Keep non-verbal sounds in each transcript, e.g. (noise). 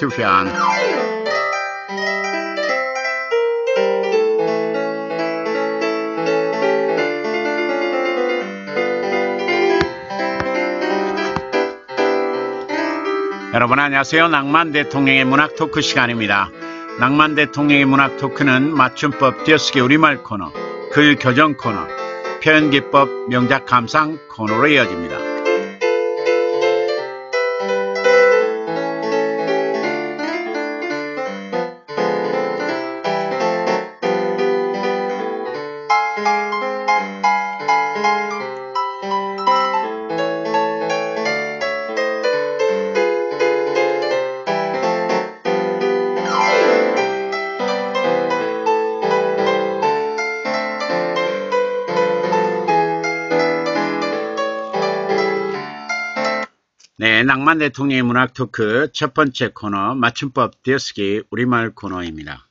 투편 여러분 안녕하세요. 낭만 대통령의 문학 토크 시간입니다. 낭만 대통령의 문학 토크는 맞춤법 띄어쓰기 우리말 코너, 글 교정 코너, 표현 기법 명작 감상 코너로 이어집니다. 대통령의 문학 토크 첫 번째 코너 맞춤법 띄어쓰기 우리말 코너입니다.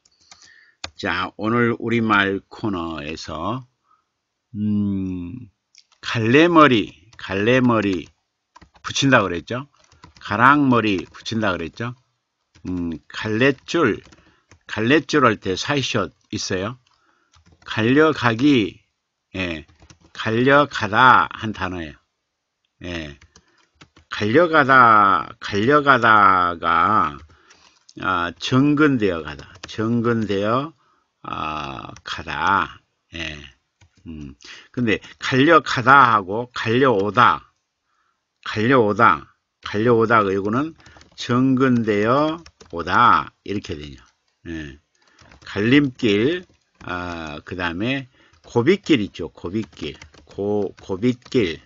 자, 오늘 우리말 코너에서 음, 갈래머리, 갈래머리 붙인다 그랬죠? 가랑머리 붙인다 그랬죠? 음, 갈래줄, 갈래줄 할 때 사이숏 있어요? 갈려가기, 예, 갈려가다 한 단어예요. 예. 갈려가다, 갈려가다가, 아, 정근되어 가다, 정근되어, 아, 가다, 예. 음, 근데, 갈려가다 하고, 갈려오다, 갈려오다, 갈려오다, 그리고는 정근되어 오다, 이렇게 되죠. 예. 갈림길, 아, 그 다음에, 고빗길 있죠, 고빗길. 고, 고빗길,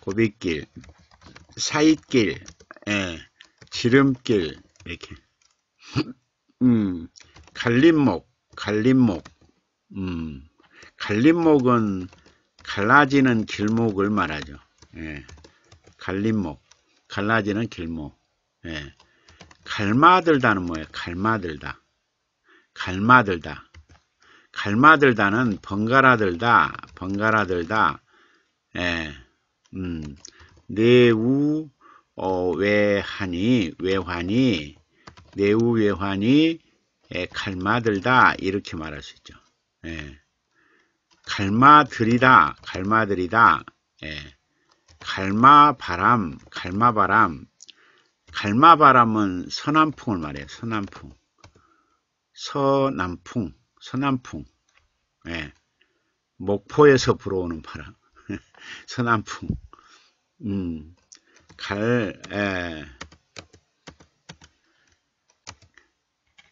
고빗길. 사이길, 예, 지름길, 이렇게. 음, 갈림목, 갈림목, 음, 갈림목은 갈라지는 길목을 말하죠. 예, 갈림목, 갈라지는 길목. 예, 갈마들다는 뭐예요? 갈마들다. 갈마들다. 갈마들다는 번갈아들다, 번갈아들다. 예, 음, 내우 어, 외하니 외환이 내우 외환이 에, 갈마들다 이렇게 말할 수 있죠. 예. 갈마들이다 갈마들이다 예. 갈마바람 갈마바람 갈마바람은 서남풍을 말해요. 서남풍 서남풍 서남풍 예. 목포에서 불어오는 바람 (laughs) 서남풍 음, 갈, 에,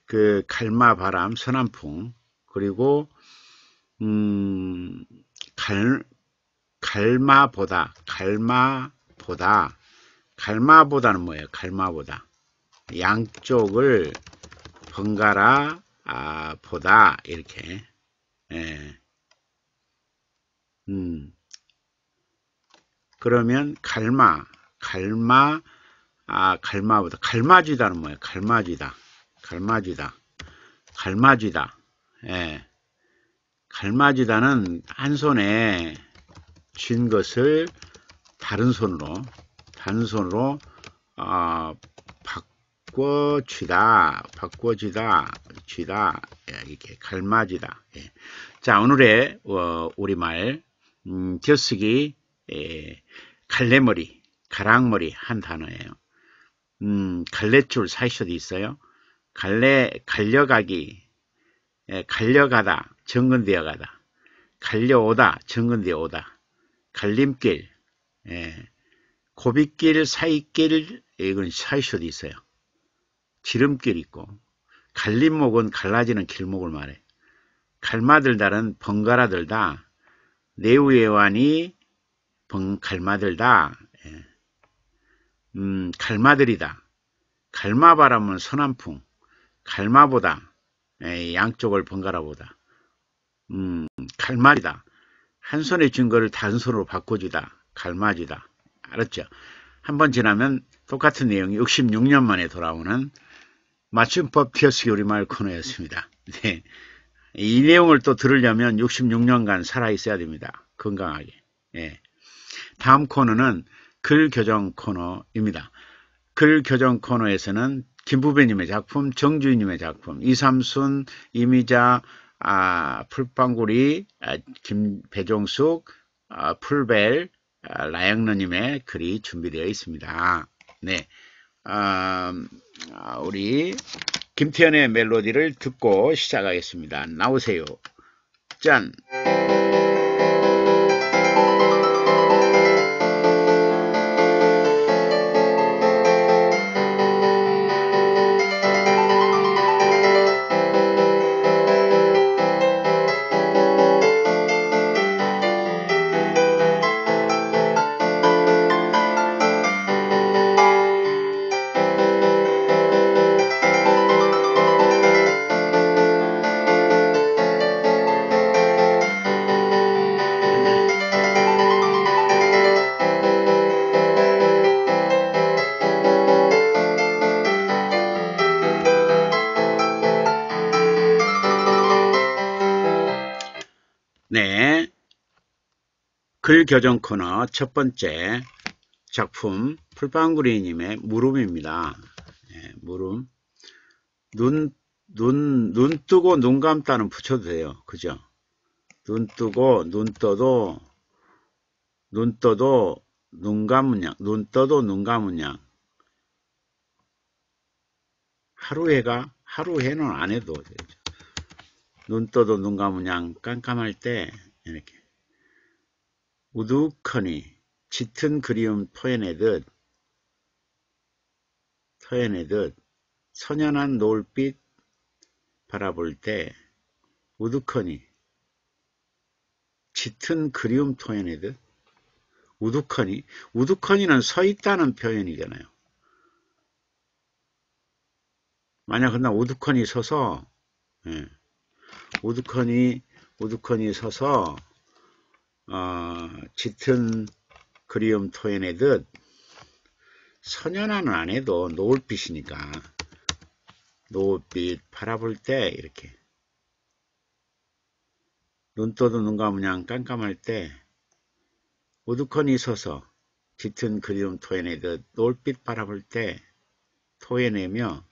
그 갈마 바람, 서남풍, 그리고 음, 갈, 갈마보다, 갈마보다, 갈마보다는 뭐예요? 갈마보다. 양쪽을 번갈아 아, 보다 이렇게. 예. 음. 그러면 갈마, 갈마, 아, 갈마보다, 갈마쥐다는 뭐예요? 갈마쥐다. 갈마쥐다. 갈마쥐다. 예. 갈마쥐다는 한 손에 쥔 것을 다른 손으로, 다른 손으로, 어, 바꿔 쥐다, 바꿔 쥐다, 쥐다, 예, 이렇게 갈마쥐다. 예. 자, 오늘의, 어, 우리말, 음, 예, 갈래머리, 가랑머리 한 단어예요. 음, 갈래줄 사이셔도 있어요. 갈래, 갈려가기, 예, 갈려가다, 정근되어 가다. 갈려오다, 정근되어 오다. 갈림길, 예, 고빗길, 사이길, 이건 사이셔도 있어요. 지름길 있고, 갈림목은 갈라지는 길목을 말해. 갈마들다는 번갈아들다, 내우예완이 갈마들다. 예. 음, 갈마들이다. 갈마바람은 서남풍. 갈마보다. 예, 양쪽을 번갈아 보다. 음, 갈마리다. 한 손에 쥔 거를 다른 손으로 바꿔주다. 갈마지다. 알았죠? 한 번 지나면 똑같은 내용이 66년 만에 돌아오는 맞춤법 띄어쓰기 우리말 코너였습니다. 네. 이 내용을 또 들으려면 66년간 살아있어야 됩니다. 건강하게. 예. 다음 코너는 글 교정 코너입니다. 글 교정 코너에서는 김부배님의 작품, 정주희님의 작품, 이삼순, 이미자, 아, 풀빵구리, 아, 김배종숙, 아, 풀벨, 아, 라양러님의 글이 준비되어 있습니다. 네, 아, 아, 우리 김태현의 멜로디를 듣고 시작하겠습니다. 나오세요. 짠! 글 교정 코너 첫 번째 작품 풀빵구리님의 물음입니다. 네, 물음. 눈, 눈, 눈 뜨고 눈 감다는 붙여도 돼요. 그죠? 눈 뜨고 눈 떠도 눈 떠도 눈 감은 양, 눈 떠도 눈 감은 양. 하루해가 하루해는 안 해도 되죠. 눈 떠도 눈 감은 양 깜깜할 때 이렇게 우두커니 짙은 그리움 토해내듯 토해내듯 선연한 노을빛 바라볼 때 우두커니 짙은 그리움 토해내듯 우두커니 우두커니는 서 있다는 표현이잖아요. 만약 그날 우두커니 서서 예. 우두커니 우두커니 서서 어, 짙은 그리움 토해내듯 선연화는 안 해도 노을빛이니까. 노을빛 바라볼 때 이렇게. 눈 떠도 눈 감으냥 깜깜할 때 우두커니 서서 짙은 그리움 토해내듯 노을빛 바라볼 때 토해내며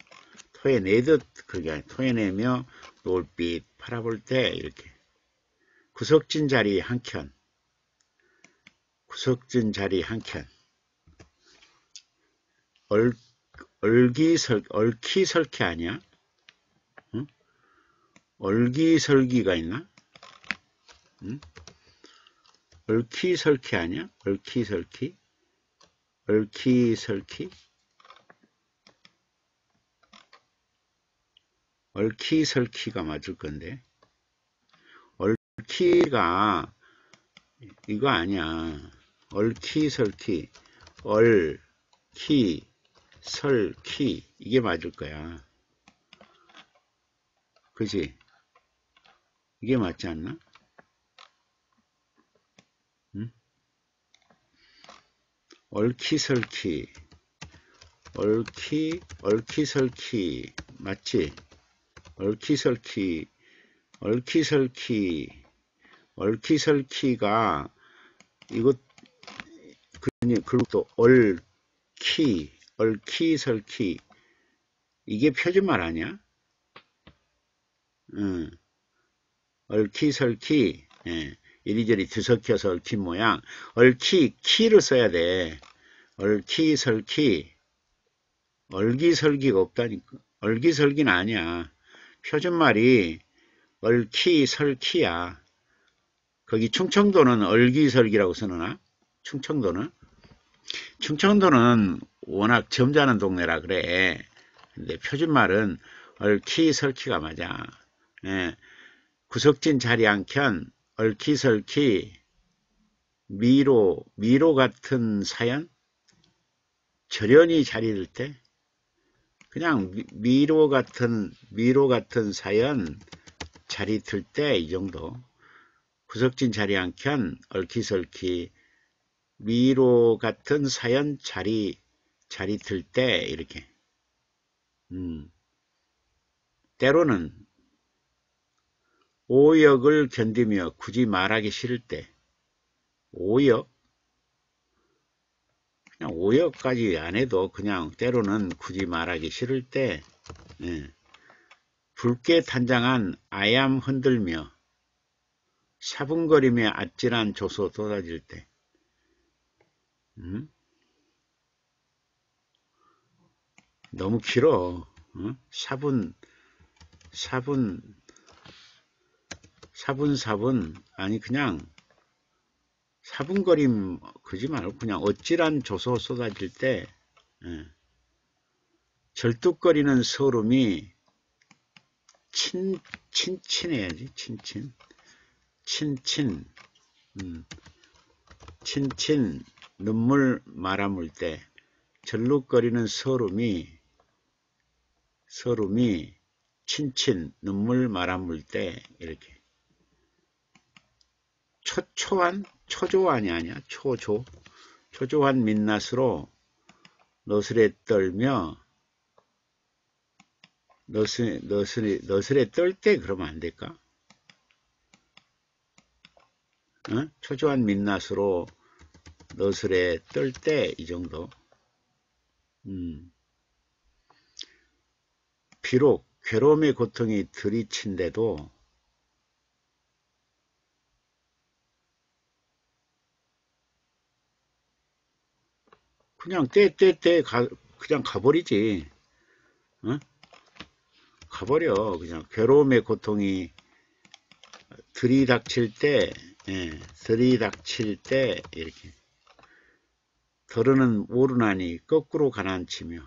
토해내듯 그게 아니라 토해내며 노을빛 바라볼 때 이렇게 구석진 자리 한켠 구 석진 자리 한 켠 얼, 얼기설, 얼키설키 아니야? 응? 얼기설기가 있나? 응? 얼키설키 아니야? 얼키설키? 얼키설키? 얼키설키가 맞을 건데 얼키가 이거 아니야 얼키설키. 얼키 설키. 이게 맞을 거야. 그지? 이게 맞지 않나? 응? 얼키설키. 얼키 얼키설키. 맞지? 얼키설키, 얼키설키, 얼키설키가 이것 그리고 또 얼키, 얼키 설키. 이게 표준말 아니야? 응. 얼키 설키. 예. 이리저리 뒤섞여서 얽힌 모양. 얼키 키를 써야 돼. 얼키 설키. 얼기설기가 없다니까. 얼기설기는 아니야. 표준말이 얼키 설키야. 거기 충청도는 얼기설기라고 쓰느나. 충청도는 충청도는 워낙 점잖은 동네라 그래. 근데 표준말은 얼키설키가 맞아. 예. 구석진 자리 한켠 얼키설키 미로 미로 같은 사연 절연히 자리를 때 그냥 미로 같은 미로 같은 사연 자리 들 때 이 정도 구석진 자리 한켠 얼키설키 미로 같은 사연 자리 자리 들 때 이렇게. 음. 때로는 오역을 견디며 굳이 말하기 싫을 때 오역? 그냥 오역까지 안 해도 그냥 때로는 굳이 말하기 싫을 때 예, 붉게 탄장한 아얌 흔들며 사분거림에 아찔한 조소 쏟아질 때 음? 너무 길어 어? 사분 사분 사분 사분 아니 그냥 사분거림 그지 말고 그냥 어찌란 조소 쏟아질 때 예. 절뚝거리는 소름이 친, 친친해야지 친친 친친 음. 친친 눈물 말아물 때 절룩거리는 소름이 소름이 친친 눈물 말아물 때 이렇게 초초한 초조한이 아니야 초조 초조한 민낯으로 너스레 떨며 너스레 너스레 너스레 떨 때 그러면 안 될까? 어? 초조한 민낯으로 너스레 떨때이 정도 음. 비록 괴로움의 고통이 들이친데도 그냥 떼떼떼 그냥 가버리지 어? 가버려 그냥 괴로움의 고통이 들이닥칠 때 예, 들이닥칠 때 이렇게 더러는 모르나니 거꾸로 가라앉히며.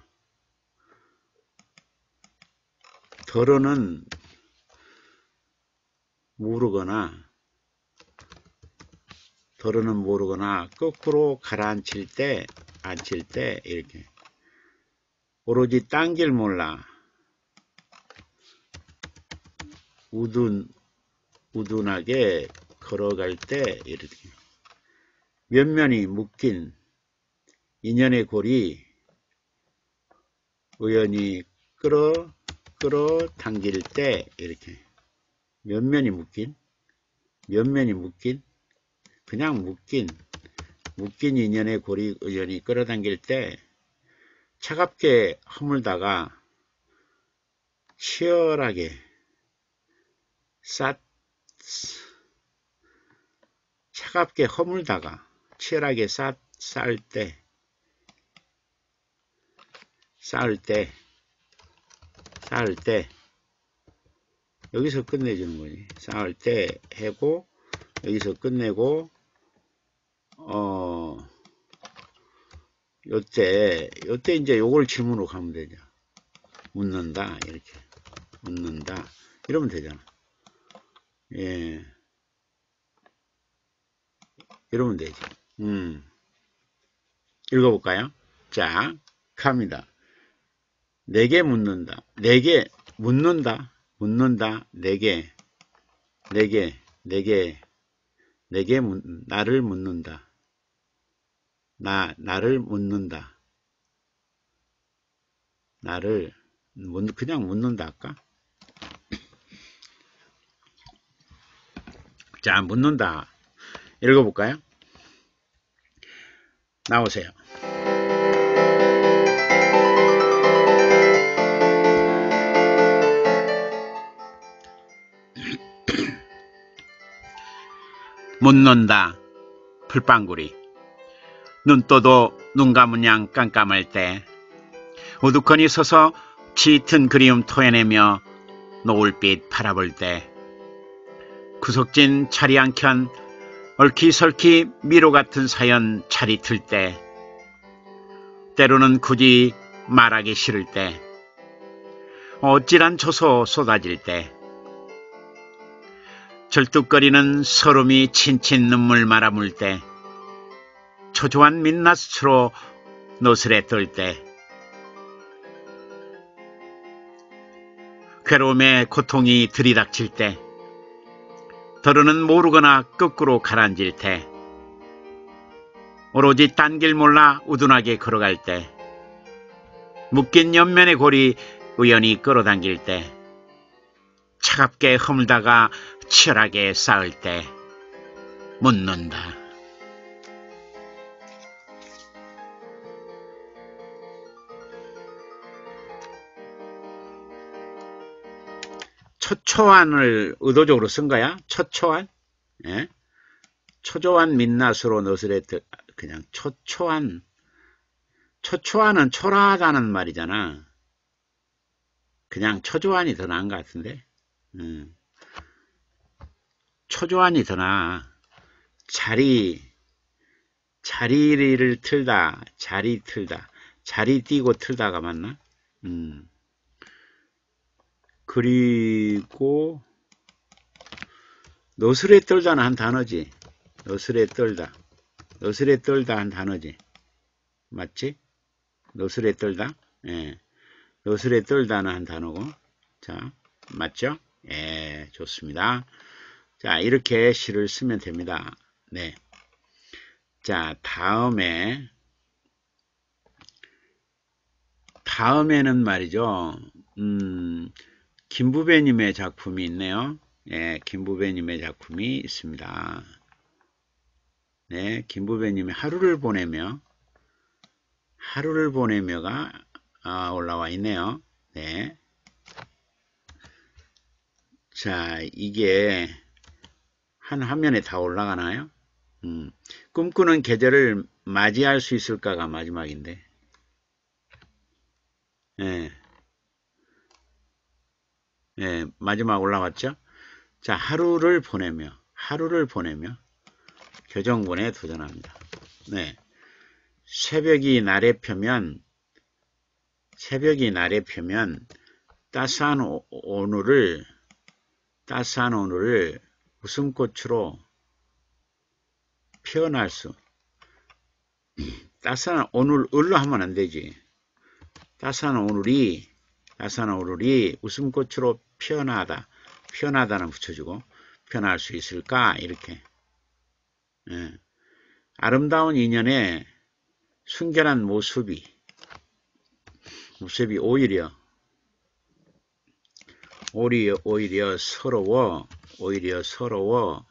더러는 모르거나 더러는 모르거나 거꾸로 가라앉힐 때 앉힐 때 이렇게. 오로지 딴 길 몰라. 우둔 우둔하게 걸어갈 때 이렇게. 면면이 묶인 인연의 골이 우연히 끌어 끌어 당길 때 이렇게 면면이 묶인 면면이 묶인 그냥 묶인 묶인 인연의 고리 의연이 끌어당길 때 차갑게 허물다가 치열하게 쌌 차갑게 허물다가 치열하게 쌌, 쌓을 때 쌓을 때 쌓을 때 여기서 끝내주는 거지. 쌓을 때 해고 여기서 끝내고 어 요때 요때 이제 요걸 질문으로 가면 되죠. 묻는다 이렇게 묻는다 이러면 되잖아. 예. 이러면 되지. 음. 읽어볼까요? 자, 갑니다. 내게 묻는다. 내게 묻는다. 묻는다. 내게 내게 내게 내게 묻, 나를 묻는다. 나 나를 묻는다. 나를 묻, 그냥 묻는다 할까? (clears throat) 자, 묻는다. 읽어볼까요? 나오세요. 묻는다. 풀빵구리. 눈 떠도 눈 감은 양 깜깜할 때 우두커니 서서 짙은 그리움 토해내며 노을빛 바라볼 때 구석진 차리 한켠 얼키설키 미로 같은 사연 차리 틀 때 때로는 굳이 말하기 싫을 때 어찌란 초소 쏟아질 때 절뚝거리는 서름이 친친 눈물 말아물 때 초조한 민낯으로 노슬에 뜰때 괴로움의 고통이 들이닥칠 때 더러는 모르거나 거꾸로 가라앉을 때 오로지 딴 길 몰라 우둔하게 걸어갈 때 묶인 옆면의 골이 우연히 끌어당길 때 차갑게 허물다가 치열하게 쌓을 때 묻는다. 초초한을 의도적으로 쓴 거야? 초초한? 예? 초조한 민낯으로 너슬에 들, 그냥 초초한. 초초한은 초라하다는 말이잖아. 그냥 초조한이 더 나은 것 같은데? 음. 초조한이 더 나아. 자리 자리를 틀다 자리 틀다 자리 띄고 틀다가 맞나? 음. 그리고 너스레 떨다는 한 단어지. 너스레 떨다. 너스레 떨다 한 단어지. 맞지? 너스레 떨다? 예. 너스레 떨다는 한 단어고. 자, 맞죠? 예, 좋습니다. 자, 이렇게 시를 쓰면 됩니다. 네. 자, 다음에, 다음에는 말이죠. 음, 김부배님의 작품이 있네요. 예, 김부배님의 작품이 있습니다. 네, 김부배님이 하루를 보내며, 하루를 보내며가 아, 올라와 있네요. 네. 자, 이게 한 화면에 다 올라가나요? 음, 꿈꾸는 계절을 맞이할 수 있을까가 마지막인데. 예. 예, 마지막 올라왔죠? 자, 하루를 보내며, 하루를 보내며 교정본에 도전합니다. 네. 새벽이 날에 펴면, 새벽이 날에 펴면 따스한 오늘을, 따스한 오늘을 웃음꽃으로 표현할 수. 따스한 오늘 을로 하면 안 되지. 따스한 오늘이, 따스한 오늘이 웃음꽃으로 피어나다. 피어나다는 붙여주고, 피어날 수 있을까? 이렇게. 예. 아름다운 인연의 순결한 모습이, 모습이 오히려, 오히려, 오히려 서러워, 오히려 서러워,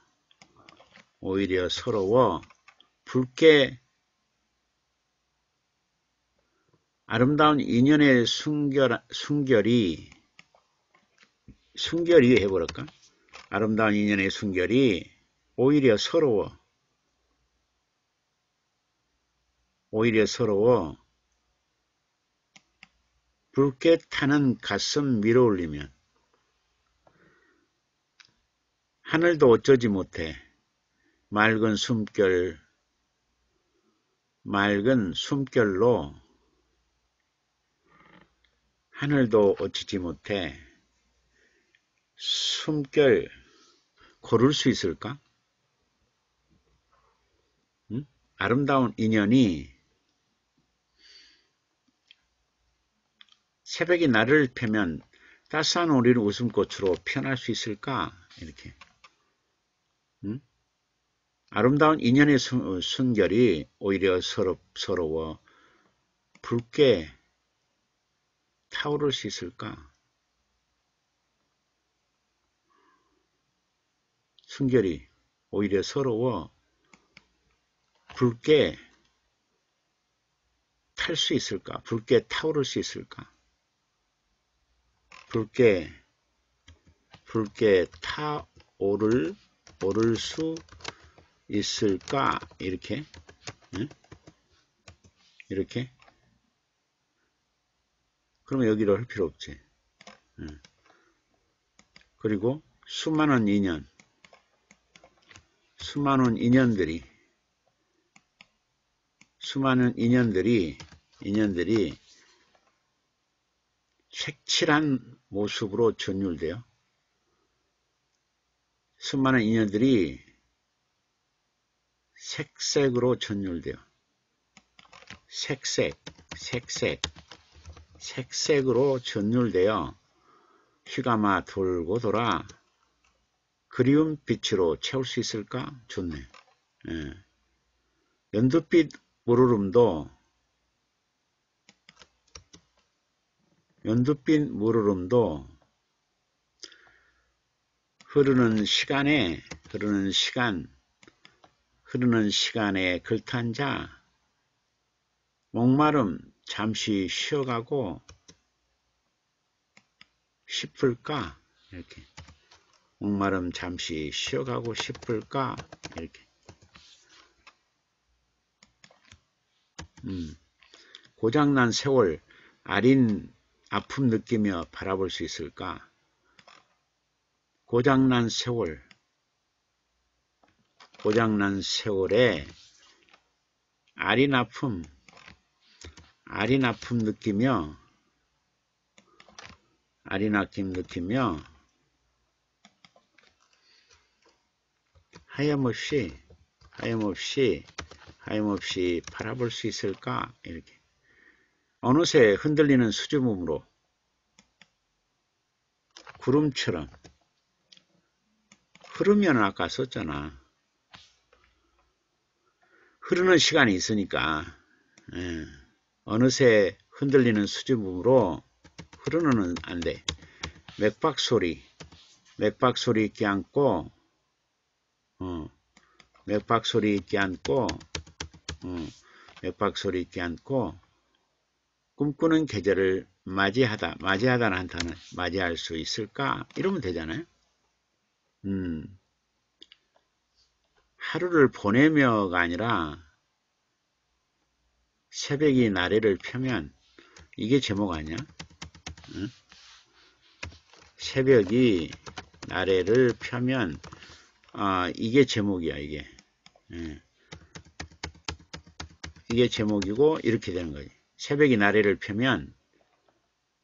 오히려 서러워, 붉게 아름다운 인연의 순결, 순결이 순결이 해버릴까? 아름다운 인연의 순결이 오히려 서러워. 오히려 서러워. 붉게 타는 가슴 밀어올리면 하늘도 어쩌지 못해 맑은 숨결 맑은 숨결로 하늘도 어찌지 못해 숨결 고를 수 있을까? 응? 아름다운 인연이 새벽이 나를 펴면 따스한 오리를 웃음꽃으로 피어날 수 있을까? 이렇게. 응? 아름다운 인연의 순결이 오히려 서럽, 서러워 붉게 타오를 수 있을까? 순결이 오히려 서러워 붉게 탈 수 있을까? 붉게 타오를 수 있을까? 붉게 붉게 타오를 오를 수 있을까? 이렇게 응? 이렇게 그러면 여기로 할 필요 없지. 응. 그리고 수많은 인연 수많은 인연들이 수많은 인연들이 인연들이 색칠한 모습으로 전율되어 수많은 인연들이 색색으로 전율되어 색색, 색색, 색색으로 전율되어 휘가마 돌고 돌아 그리운 빛으로 채울 수 있을까? 좋네. 예. 연두빛 무르름도 연두빛 무르름도 흐르는 시간에 흐르는 시간 흐르는 시간에 글탄 자 목마름 잠시 쉬어가고 싶을까? 이렇게. 목마름 잠시 쉬어가고 싶을까? 이렇게. 음, 고장난 세월 아린 아픔 느끼며 바라볼 수 있을까 고장난 세월. 고장난 세월에 아린 아픔 아린 아픔 느끼며 아린 아픔 느끼며 하염없이 하염없이 하염없이 바라볼 수 있을까? 이렇게. 어느새 흔들리는 수줍음으로 구름처럼 흐르면 아까 썼잖아. 흐르는 시간이 있으니까 예, 어느새 흔들리는 수줍음으로 흐르는 안돼. 맥박 소리. 맥박 소리 있게 안고 어, 맥박 소리 있게 안고 어, 맥박 소리 있게 안고 꿈꾸는 계절을 맞이하다 맞이하다는 한타는 맞이할 수 있을까? 이러면 되잖아요 음, 하루를 보내며가 아니라 새벽이 나래를 펴면 이게 제목 아니야? 응? 새벽이 나래를 펴면 아 이게 제목이야 이게 예. 이게 제목이고 이렇게 되는 거지 새벽이 나래를 펴면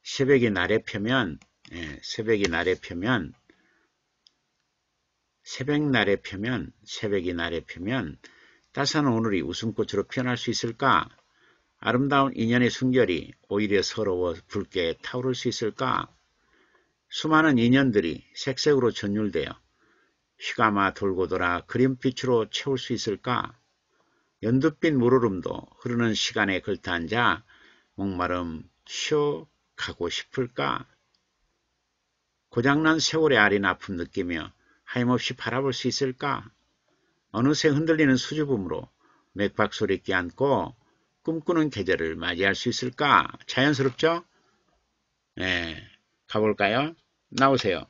새벽이 나래 펴면 예, 새벽이 나래 펴면 새벽 날에 펴면 새벽이 날에 펴면 따스한 오늘이 웃음꽃으로 피어날 수 있을까? 아름다운 인연의 순결이 오히려 서러워 붉게 타오를 수 있을까? 수많은 인연들이 색색으로 전율되어 휘감아 돌고 돌아 그림빛으로 채울 수 있을까? 연두빛 물오름도 흐르는 시간에 걸터앉아 목마름 쉬어 가고 싶을까? 고장난 세월의 아린 아픔 느끼며 하염없이 바라볼 수 있을까? 어느새 흔들리는 수줍음으로 맥박소리 끼안고 꿈꾸는 계절을 맞이할 수 있을까? 자연스럽죠? 네, 가볼까요? 나오세요.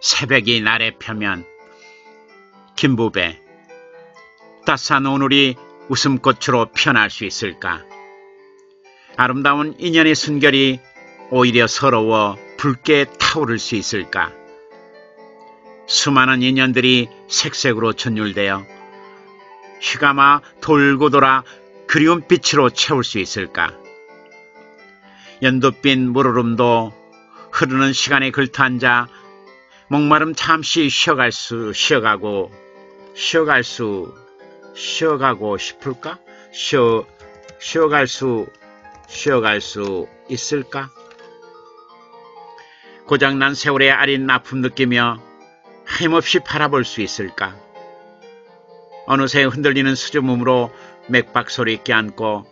새벽이 날에 펴면 김부배 따스한 오늘이 웃음꽃으로 피어날 수 있을까? 아름다운 인연의 순결이 오히려 서러워 붉게 타오를 수 있을까? 수많은 인연들이 색색으로 전율되어 휘감아 돌고 돌아 그리운 빛으로 채울 수 있을까? 연두빛 물오름도 흐르는 시간에 걸터앉아 목마름 잠시 쉬어갈 수 쉬어가고 쉬어갈 수 쉬어가고 싶을까? 쉬어 쉬어갈 수 쉬어갈 수 있을까? 고장난 세월의 아린 아픔 느끼며 힘없이 바라볼 수 있을까? 어느새 흔들리는 수줍음으로 맥박 소리 있게 안고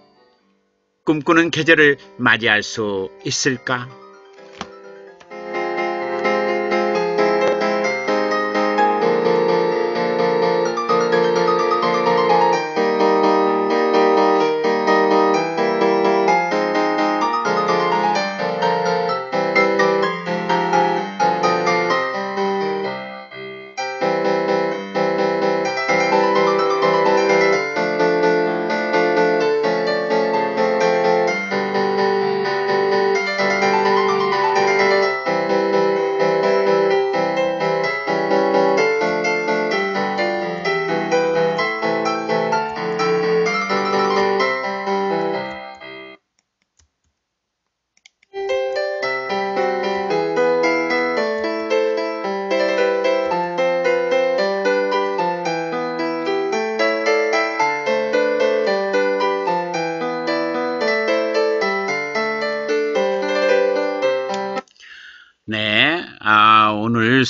꿈꾸는 계절을 맞이할 수 있을까?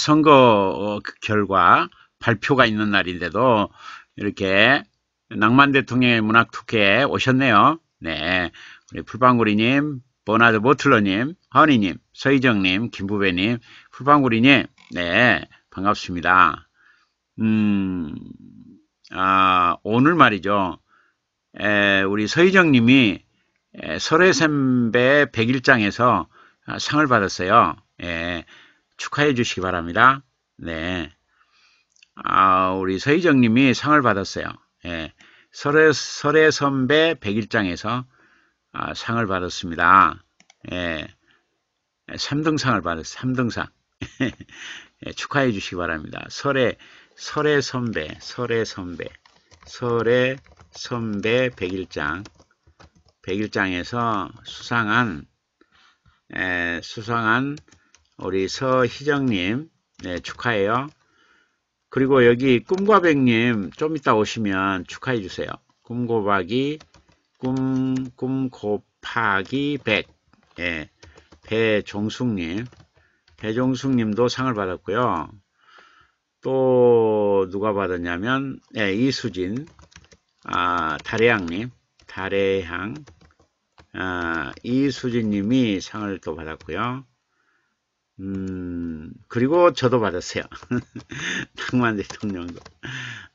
선거 어, 그 결과 발표가 있는 날인데도 이렇게 낭만 대통령의 문학 특회에 오셨네요. 네, 우리 풀방구리님, 버나드 보틀러님, 허니님, 서희정님, 김부배님, 풀방구리님, 네, 반갑습니다. 음, 아, 오늘 말이죠. 에, 우리 서희정 님이 설해샘배 101장에서 상을 받았어요. 예, 축하해 주시기 바랍니다. 네. 아, 우리 서희정 님이 상을 받았어요. 예, 설해, 설해선배 101장에서 아, 상을 받았습니다. 예, 3등상을 받았어요. 3등상. (laughs) 예, 축하해 주시기 바랍니다. 설해, 설해 선배, 설해 선배, 설해 선배 101장, 101장에서 수상한, 에, 수상한 우리 서희정님, 네, 축하해요. 그리고 여기 꿈과백님 좀 이따 오시면 축하해 주세요. 꿈고박이, 꿈, 꿈 곱하기 백, 예, 배종숙님, 배종숙님도 상을 받았고요. 또 누가 받았냐면 예, 이수진, 아, 달해양님, 달해향, 아, 이수진님이 상을 또 받았고요. 음, 그리고 저도 받았어요. (laughs) 낭만 대통령도.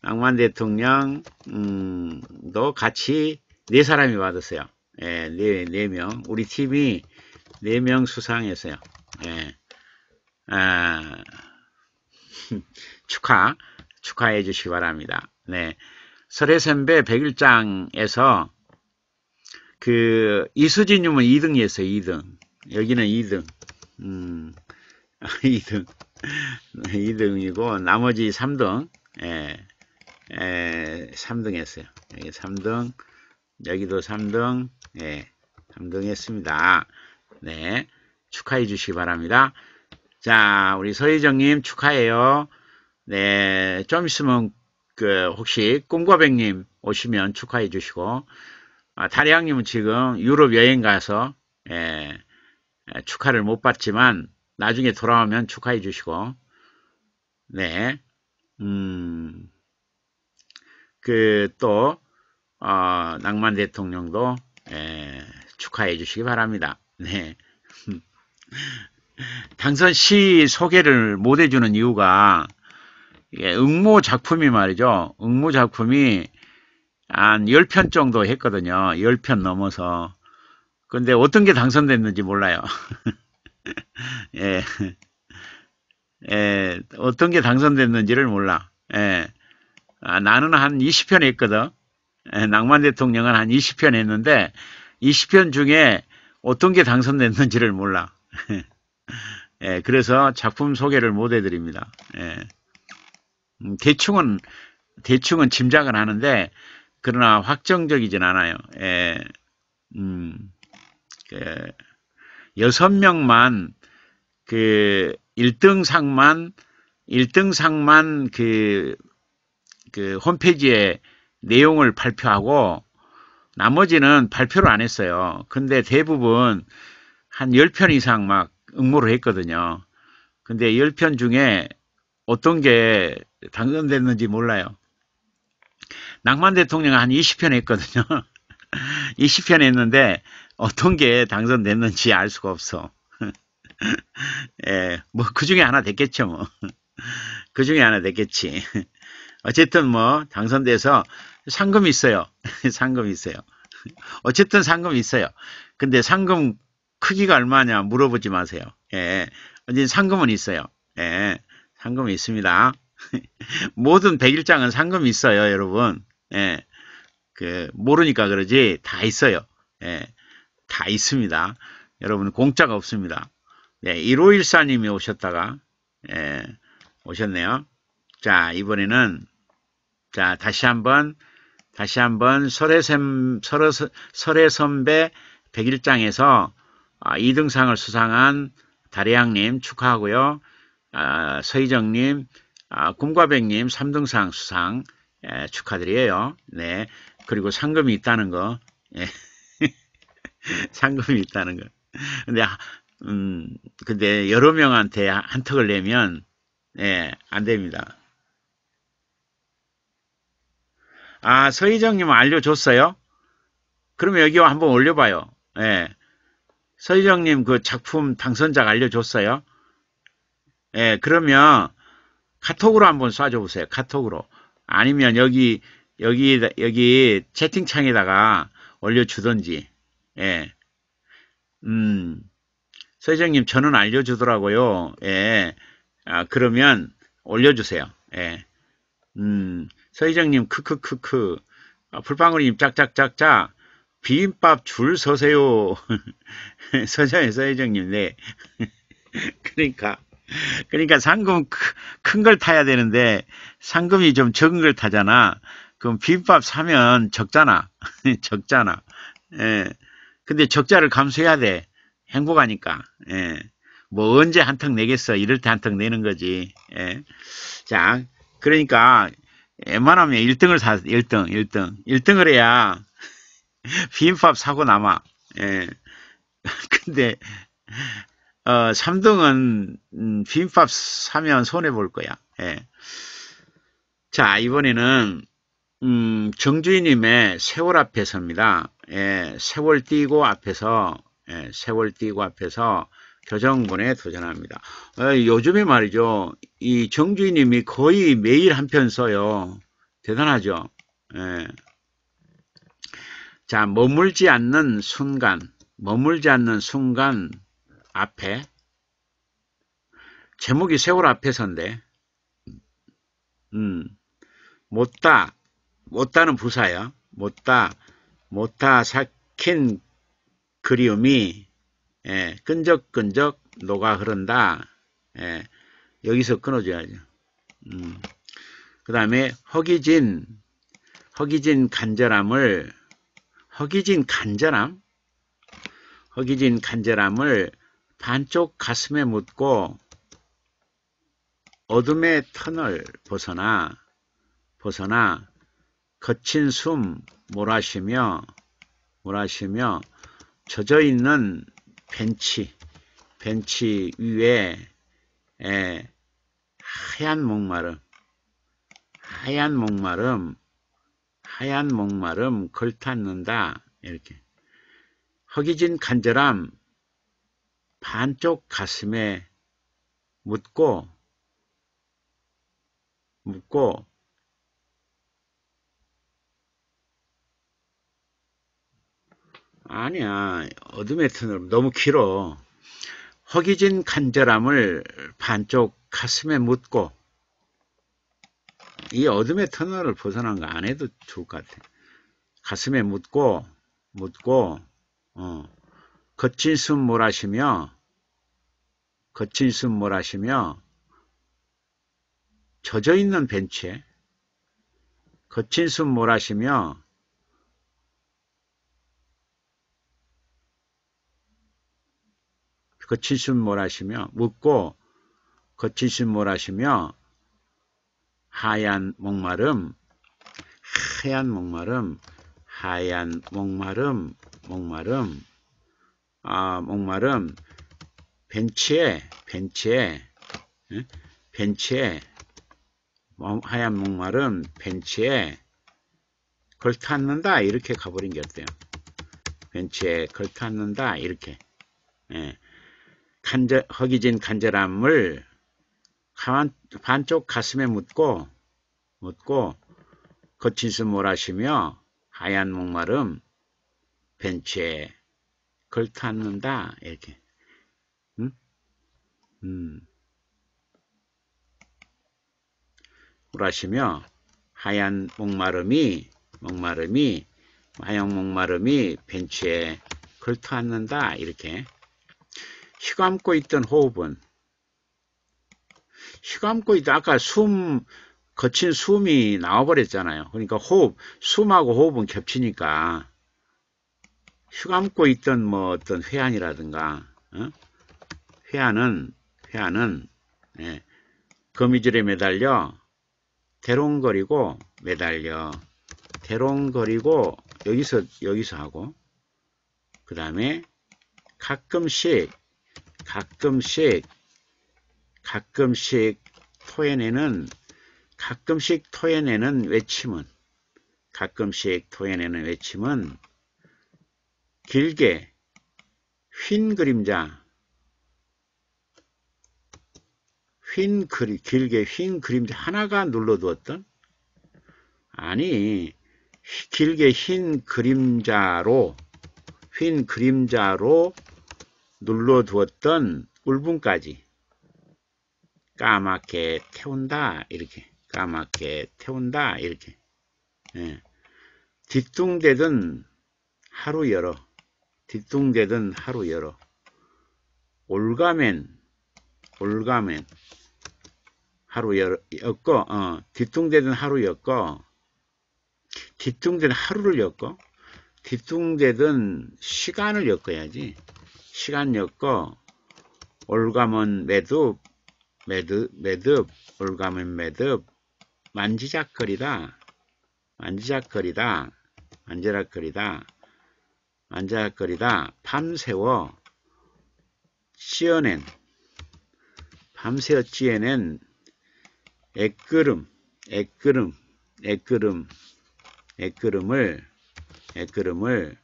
낭만 대통령, 음, 도 같이 네 사람이 받았어요. 예, 네, 네 명. 우리 팀이 네 명 수상했어요. 예. 아, (laughs) 축하, 축하해 주시기 바랍니다. 네. 설해선배 101장에서 그 이수진 님은 2등이었어요. 2등. 여기는 2등. 음, (laughs) 2등. 2등이고 나머지 3등. 예, 예, 3등 했어요. 여기 3등. 여기도 3등. 예, 3등 했습니다. 네. 축하해 주시기 바랍니다. 자, 우리 서희정님 축하해요. 네, 좀 있으면 그 혹시 꿈과백님 오시면 축하해 주시고 아, 다리양님은 지금 유럽 여행 가서 예, 축하를 못 받지만 나중에 돌아오면 축하해 주시고 네, 음, 그또 어, 낭만 대통령도 예, 축하해 주시기 바랍니다. 네. (laughs) 당선 시 소개를 못 해주는 이유가 응모 작품이 말이죠. 응모 작품이 한 10편 정도 했거든요. 10편 넘어서. 근데 어떤 게 당선됐는지 몰라요. (laughs) (laughs) 예. 예, 어떤 게 당선됐는지를 몰라. 예. 아, 나는 한 20편 했거든. 예, 낭만 대통령은 한 20편 했는데 20편 중에 어떤 게 당선됐는지를 몰라. (laughs) 예, 그래서 작품 소개를 못 해드립니다. 예. 음, 대충은 대충은 짐작은 하는데 그러나 확정적이진 않아요. 예, 음, 그, 여섯 명만 그 1등상만 1등상만 그, 그 홈페이지에 내용을 발표하고 나머지는 발표를 안 했어요. 근데 대부분 한 10편 이상 막 응모를 했거든요. 근데 10편 중에 어떤 게 당선됐는지 몰라요. 낭만 대통령 한 20편 했거든요. (laughs) 20편 했는데 어떤 게 당선됐는지 알 수가 없어. (laughs) 예, 뭐 그 중에 하나 됐겠죠, 뭐. (laughs) 그 중에 하나 됐겠지. (laughs) 어쨌든 뭐 당선돼서 상금 있어요. 상금 있어요. 어쨌든 상금 있어요. 근데 상금 크기가 얼마냐 물어보지 마세요. 예. 어쨌든 상금은 있어요. 예. 상금이 있습니다. 모든 백일장은 상금이 있어요, 여러분. 예. 그, 모르니까 그러지, 다 있어요. 예. 다 있습니다. 여러분, 공짜가 없습니다. 네, 1514님이 오셨다가, 예, 오셨네요. 자, 이번에는, 자, 다시 한번, 다시 한번, 설해샘, 설해, 설해 선배 101장에서 2등상을 아, 수상한 다리양님 축하하고요. 아, 서희정님, 아, 꿈과백님 3등상 수상 예, 축하드려요. 네. 그리고 상금이 있다는 거. 예. (laughs) 상금이 있다는 거. 근데, 음, 근데 여러 명한테 한턱을 내면, 예, 안 됩니다. 아, 서희정님은 알려줬어요? 그러면 여기 한번 올려봐요. 예. 서희정님 그 작품 당선자가 알려줬어요? 예, 그러면 카톡으로 한번 쏴줘 보세요. 카톡으로. 아니면 여기 여기 여기 채팅창에다가 올려주던지. 예. 음. 서희정님 저는 알려주더라고요. 예. 아, 그러면 올려주세요. 예. 음. 서희정님 크크크크. 아, 불방울님 짝짝짝짝. 비빔밥 줄 서세요. (laughs) 서정의 서희정님 네. (laughs) 그러니까 그러니까 상금 큰 걸 타야 되는데 상금이 좀 적은 걸 타잖아. 그럼 비빔밥 사면 적잖아. (laughs) 적잖아. 예. 근데 적자를 감수해야 돼. 행복하니까. 예. 뭐 언제 한턱 내겠어. 이럴 때 한턱 내는 거지. 예. 자, 그러니까 웬만하면 1등을 사, 1등, 1등. 1등을 해야 (laughs) 비빔밥 사고 남아. 예. (laughs) 근데 어, 3등은 음, 비빔밥 사면 손해 볼 거야. 예. 자 이번에는 음, 정주희님의 세월 앞에서입니다. 예, 세월 띄고 앞에서 예, 세월 띄고 앞에서 교정본에 도전합니다. 어, 요즘에 말이죠. 이 정주희님이 거의 매일 한 편 써요. 대단하죠. 예. 자 머물지 않는 순간 머물지 않는 순간 앞에 제목이 세월 앞에서인데 음, 못다 못다는 부사야. 못다 못다 삭힌 그리움이 예, 끈적끈적 녹아 흐른다. 예, 여기서 끊어줘야죠. 음. 그 다음에 허기진 허기진 간절함을 허기진 간절함? 허기진 간절함을 반쪽 가슴에 묻고 어둠의 터널 벗어나 벗어나 거친 숨 몰아쉬며 몰아쉬며 젖어 있는 벤치 벤치 위에 에, 하얀 목마름 하얀 목마름 하얀 목마름 걸탔는다. 이렇게. 허기진 간절함 반쪽 가슴에 묻고 묻고 아니야 어둠의 터널 너무 길어 허기진 간절함을 반쪽 가슴에 묻고 이 어둠의 터널을 벗어난 거 안 해도 좋을 것 같아 가슴에 묻고 묻고 어. 거친 숨 몰아쉬며 거친 숨 몰아쉬며 젖어 있는 벤치에 거친 숨 몰아쉬며 숨 몰아쉬며 묻고 숨 몰아쉬며 하얀 목마름 하얀 목마름 하얀 목마름 목마름 아, 목마름 벤치에 벤치에 벤치에 하얀 목마름 벤치에 걸터앉는다 이렇게 가버린 게 어때요? 벤치에 걸터앉는다 이렇게 예. 간절, 허기진 간절함을 반쪽 가슴에 묻고 묻고 거친 숨 몰아쉬며 하얀 목마름 벤치에 걸터앉는다 이렇게 음? 음. 울하시며 하얀 목마름이 목마름이 하얀 목마름이 벤치에 걸터앉는다 이렇게 휘감고 있던 호흡은 휘감고 있다 아까 숨 거친 숨이 나와버렸잖아요 그러니까 호흡 숨하고 호흡은 겹치니까 휘감고 있던 뭐 어떤 회한이라든가 어? 회한은 회한은 예, 거미줄에 매달려 대롱거리고 매달려 대롱거리고 여기서 여기서 하고 그 다음에 가끔씩 가끔씩 가끔씩 토해내는 가끔씩 토해내는 외침은 가끔씩 토해내는 외침은 길게 휜 그림자 휜 그림, 길게 휜 그림자 하나가 눌러두었던? 아니, 길게 흰 그림자로, 휜 그림자로 눌러두었던 울분까지 까맣게 태운다, 이렇게. 까맣게 태운다, 이렇게. 예. 뒤뚱대든 하루 열어. 뒤뚱대든 하루 열어. 올가면, 올가면, 하루 였고, 어, 뒤뚱대든 하루 였고, 뒤뚱대든 하루를 엮고, 뒤뚱대든 시간을 엮어야지. 시간 엮고, 올가면 매듭, 매듭, 매듭, 올가면 매듭, 만지작거리다, 만지작거리다, 만지작거리다, 만지작거리다, 밤새워, 찌어낸, 밤새워 찌어낸 애끄름, 애끄름, 애끄름, 애끄름을, 애끄름을,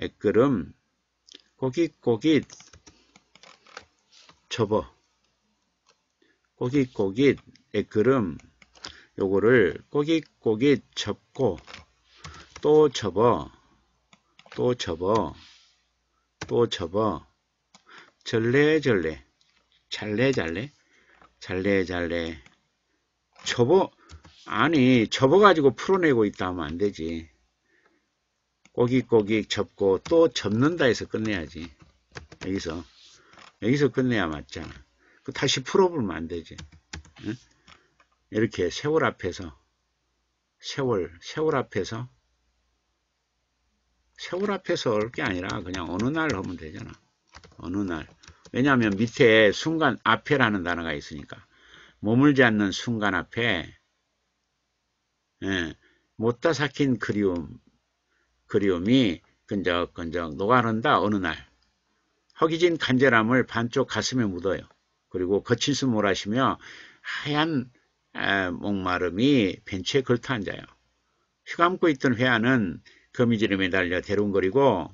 애끄름, 꼬깃꼬깃 접어. 꼬깃꼬깃 애끄름, 요거를 꼬깃꼬깃 접고, 또 접어, 또 접어, 또 접어, 절레절레, 잘래잘래, 잘래잘래, 접어, 아니, 접어 가지고 풀어내고 있다 하면 안 되지. 꼬깃꼬깃 접고 또 접는다 해서 끝내야지. 여기서. 여기서 끝내야 맞잖아. 그 다시 풀어보면 안 되지. 응? 이렇게 세월 앞에서, 세월, 세월 앞에서, 세월 앞에서 올 게 아니라 그냥 어느 날 하면 되잖아. 어느 날. 왜냐하면 밑에 순간 앞에라는 단어가 있으니까. 머물지 않는 순간 앞에 예, 못다 삭힌 그리움, 그리움이 끈적끈적 녹아른다 어느 날. 허기진 간절함을 반쪽 가슴에 묻어요. 그리고 거친 숨 몰아쉬며 하얀 에, 목마름이 벤치에 걸터 앉아요. 휘감고 있던 회화는 거미줄에 매달려 대롱거리고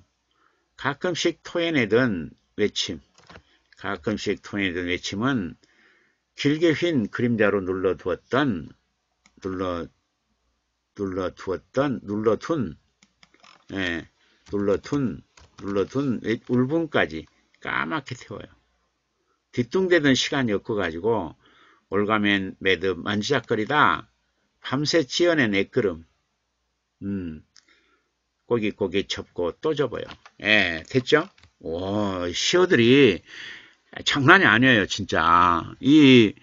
가끔씩 토해내던 외침, 가끔씩 토해내던 외침은 길게 휜 그림자로 눌러두었던 눌러 눌러두었던 눌러둔 예, 눌러둔 눌러둔 울분까지 까맣게 태워요. 뒤뚱대던 시간이 엮어가지고 올가면 매듭 만지작거리다 밤새 찌어낸 애끄름 음, 고기고기 접고 또 접어요. 예, 됐죠? 오, 시어들이 장난이 아니에요, 진짜. 이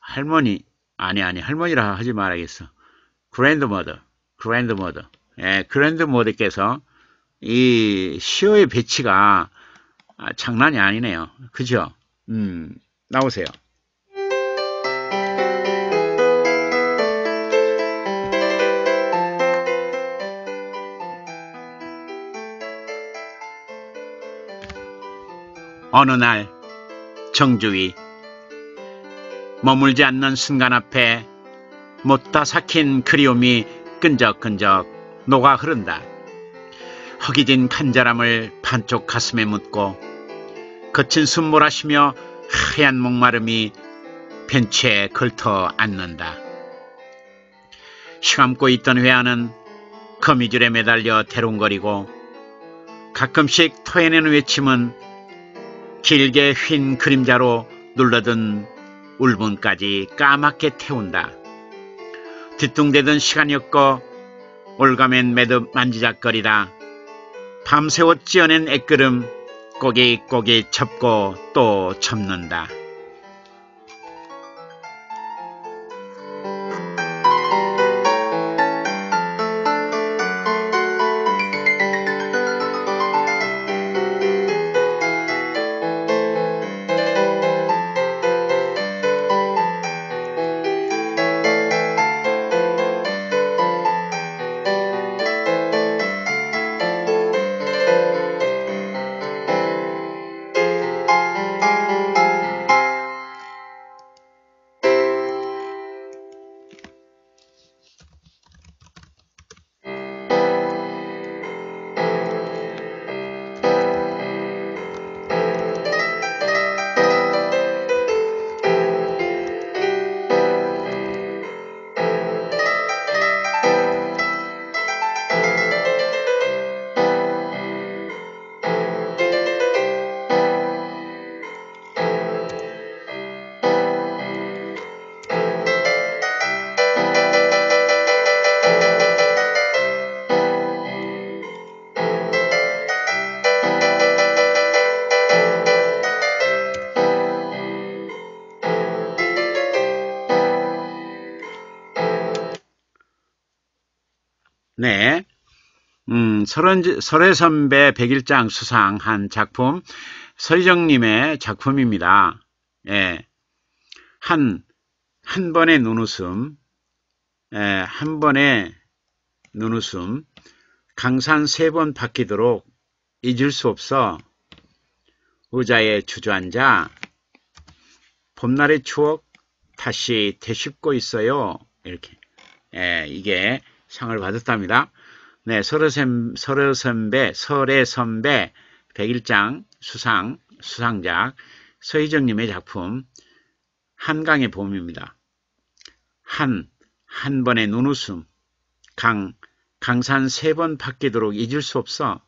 할머니, 아니, 아니, 할머니라 하지 말아야겠어. 그랜드머더, 그랜드머더. 예, 그랜드머더께서 이 시어의 배치가 장난이 아니네요. 그죠? 음, 나오세요. 어느 날 정주위 머물지 않는 순간 앞에 못다 삭힌 그리움이 끈적끈적 녹아 흐른다. 허기진 간절함을 반쪽 가슴에 묻고 거친 숨몰아쉬며 하얀 목마름이 벤치에 걸터 앉는다. 휘감고 있던 회화는 거미줄에 매달려 대롱거리고 가끔씩 토해내는 외침은 길게 휜 그림자로 눌러든 울분까지 까맣게 태운다. 뒤뚱대던 시간이었고 올가면 매듭 만지작거리다. 밤새워 찌어낸 애끄름 꼬깃꼬깃 접고 또 접는다. 설은, 설의 선배 백일장 수상한 작품, 서희정님의 작품입니다. 예. 한, 한 번의 눈웃음, 예, 한 번의 눈웃음, 강산 세 번 바뀌도록 잊을 수 없어 의자에 주저앉아 봄날의 추억 다시 되씹고 있어요. 이렇게. 예, 이게 상을 받았답니다. 네, 설의 선배, 설의 선배, 백일장 수상, 수상작, 서희정님의 작품, 한강의 봄입니다. 한, 한 번의 눈웃음, 강, 강산 세 번 바뀌도록 잊을 수 없어,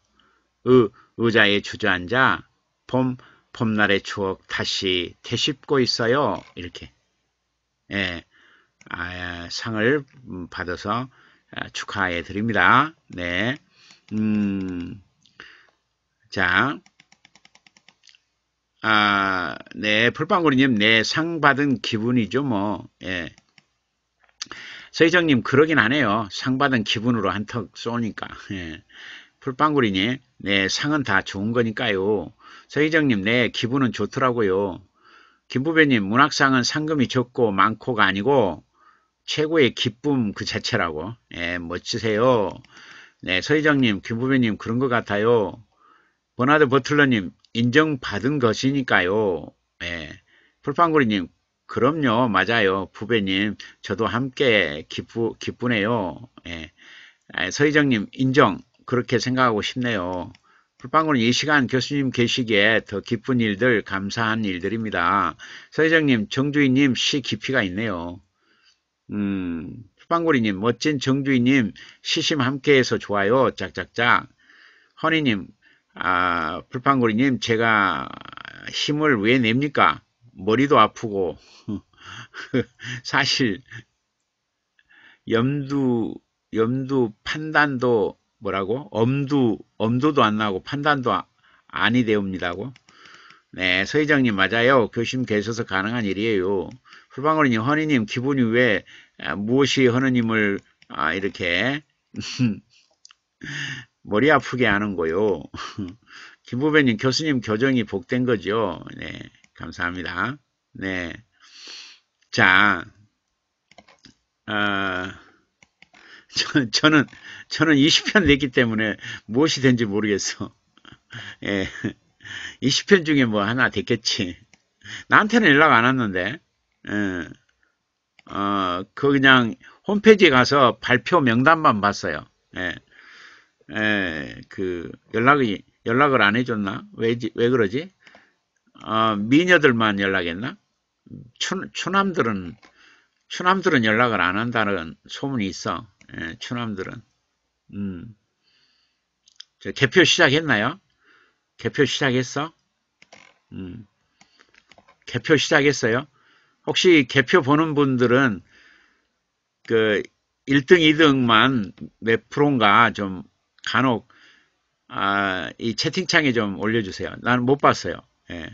의, 의자에 주저앉아, 봄, 봄날의 추억 다시 되씹고 있어요. 이렇게. 예, 아, 상을 받아서 아, 축하해 드립니다. 네. 음, 자. 아, 네, 풀빵구리님, 네, 상 받은 기분이죠, 뭐, 예. 서희정님, 그러긴 하네요. 상 받은 기분으로 한턱 쏘니까. 예. 풀빵구리님, 네, 상은 다 좋은 거니까요. 서희정님, 네, 기분은 좋더라고요. 김부배님, 문학상은 상금이 적고 많고가 아니고, 최고의 기쁨 그 자체라고. 예, 멋지세요. 네, 서희정님, 김부배님 그런 것 같아요. 버나드 버틀러님 인정받은 것이니까요. 예, 풀빵구리님 그럼요, 맞아요. 부배님 저도 함께 기쁘, 기쁘네요. 예, 서희정님 인정 그렇게 생각하고 싶네요. 풀빵구는 이 시간 교수님 계시기에 더 기쁜 일들, 감사한 일들입니다. 서희정님, 정주희님 시 깊이가 있네요. 음, 빵구리님, 멋진 정주희님, 시심 함께해서 좋아요. 짝짝짝. 허니님, 아, 불판구리님, 제가 힘을 왜 냅니까? 머리도 아프고, (laughs) 사실, 염두, 염두 판단도 뭐라고? 엄두, 엄두도 안 나고 판단도 아니 되옵니다고? 네, 서희정님 맞아요. 교심 계셔서 가능한 일이에요. 풀방울님, 허니님 기분이 왜 아, 무엇이 허느님을 아, 이렇게 (laughs) 머리 아프게 하는 거요. (laughs) 김부배님 교수님 교정이 복된 거죠. 네, 감사합니다. 네, 자, 어, (laughs) 저, 저는 저는 20편 냈기 때문에 무엇이 된지 모르겠어. 예, 20편 중에 뭐 하나 됐겠지. 나한테는 연락 안 왔는데. 예. 어, 그 그냥 홈페이지에 가서 발표 명단만 봤어요. 예. 예, 그 연락이 연락을 안 해줬나? 왜, 왜 그러지? 어, 미녀들만 연락했나? 추, 추남들은 추남들은 연락을 안 한다는 소문이 있어. 예, 추남들은. 음. 저 개표 시작했나요? 개표 시작했어? 음. 개표 시작했어요? 혹시 개표 보는 분들은 그 1등, 2등만 몇 프로인가 좀 간혹 아, 이 채팅창에 좀 올려주세요. 나는 못 봤어요. 예.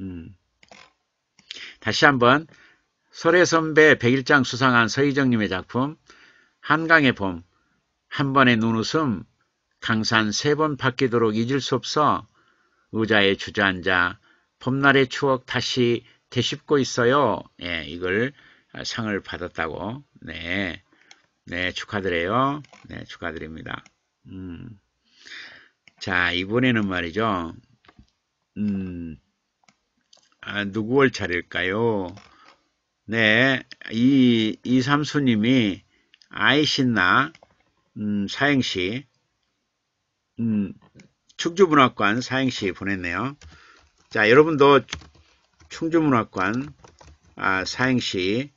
음. 다시 한번 설의 선배 백일장 수상한 서희정님의 작품 한강의 봄, 한 번의 눈웃음, 강산 세 번 바뀌도록 잊을 수 없어 의자에 주저앉아 봄날의 추억 다시 되씹고 있어요. 예, 이걸 상을 받았다고. 네. 네, 축하드려요. 네, 축하드립니다. 음. 자, 이번에는 말이죠. 음, 아, 누구 월 차릴까요? 네, 이, 이 삼수님이 아이신나, 음, 사행시, 음, 축주문학관 사행시 보냈네요. 자, 여러분도 충주문학관 아, 사행시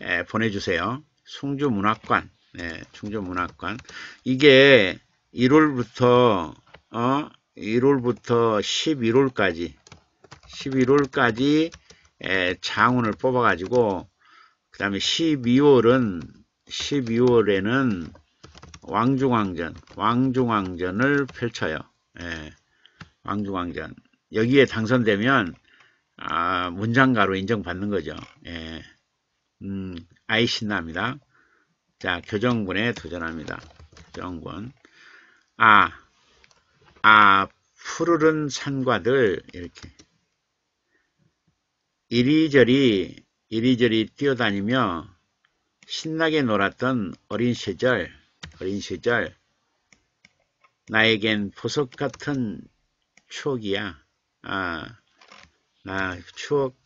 에, 보내주세요. 충주문학관 네, 충주문학관 이게 1월부터 어 1월부터 11월까지 11월까지 에, 장운을 뽑아 가지고 그 다음에 12월은 12월에는 왕중왕전 왕중왕전을 펼쳐요. 예, 왕중왕전 여기에 당선되면 아, 문장가로 인정받는 거죠. 예. 음, 아이 신납니다. 자, 교정군에 도전합니다. 교정군. 아, 아, 푸르른 산과들, 이렇게. 이리저리, 이리저리 뛰어다니며 신나게 놀았던 어린 시절, 어린 시절, 나에겐 보석 같은 추억이야. 아, 나 추억,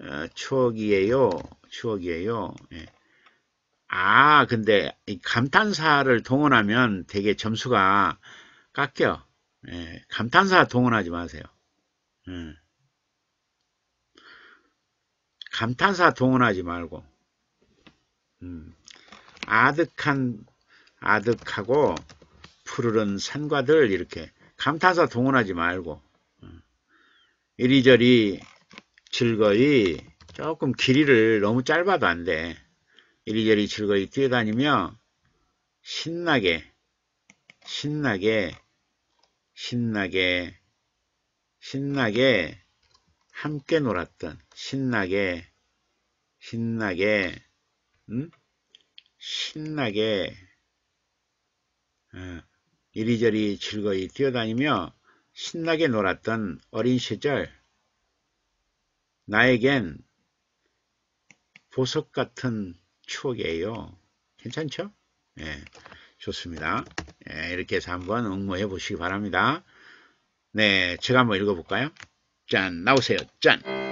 어, 추억이에요. 추억이에요. 예. 아, 근데 감탄사를 동원하면 되게 점수가 깎여. 예, 감탄사 동원하지 마세요. 예. 감탄사 동원하지 말고 음, 아득한 아득하고 푸르른 산과들 이렇게 감탄사 동원하지 말고 음, 이리저리 즐거이 조금 길이를 너무 짧아도 안 돼. 이리저리 즐거이 뛰어다니며 신나게 신나게 신나게 신나게 함께 놀았던 신나게 신나게 음? 신나게 어, 이리저리 즐거이 뛰어다니며 신나게 놀았던 어린 시절 나에겐 보석 같은 추억이에요. 괜찮죠? 예, 좋습니다. 예, 이렇게 해서 한번 응모해 보시기 바랍니다. 네, 제가 한번 읽어볼까요? 짠, 나오세요. 짠!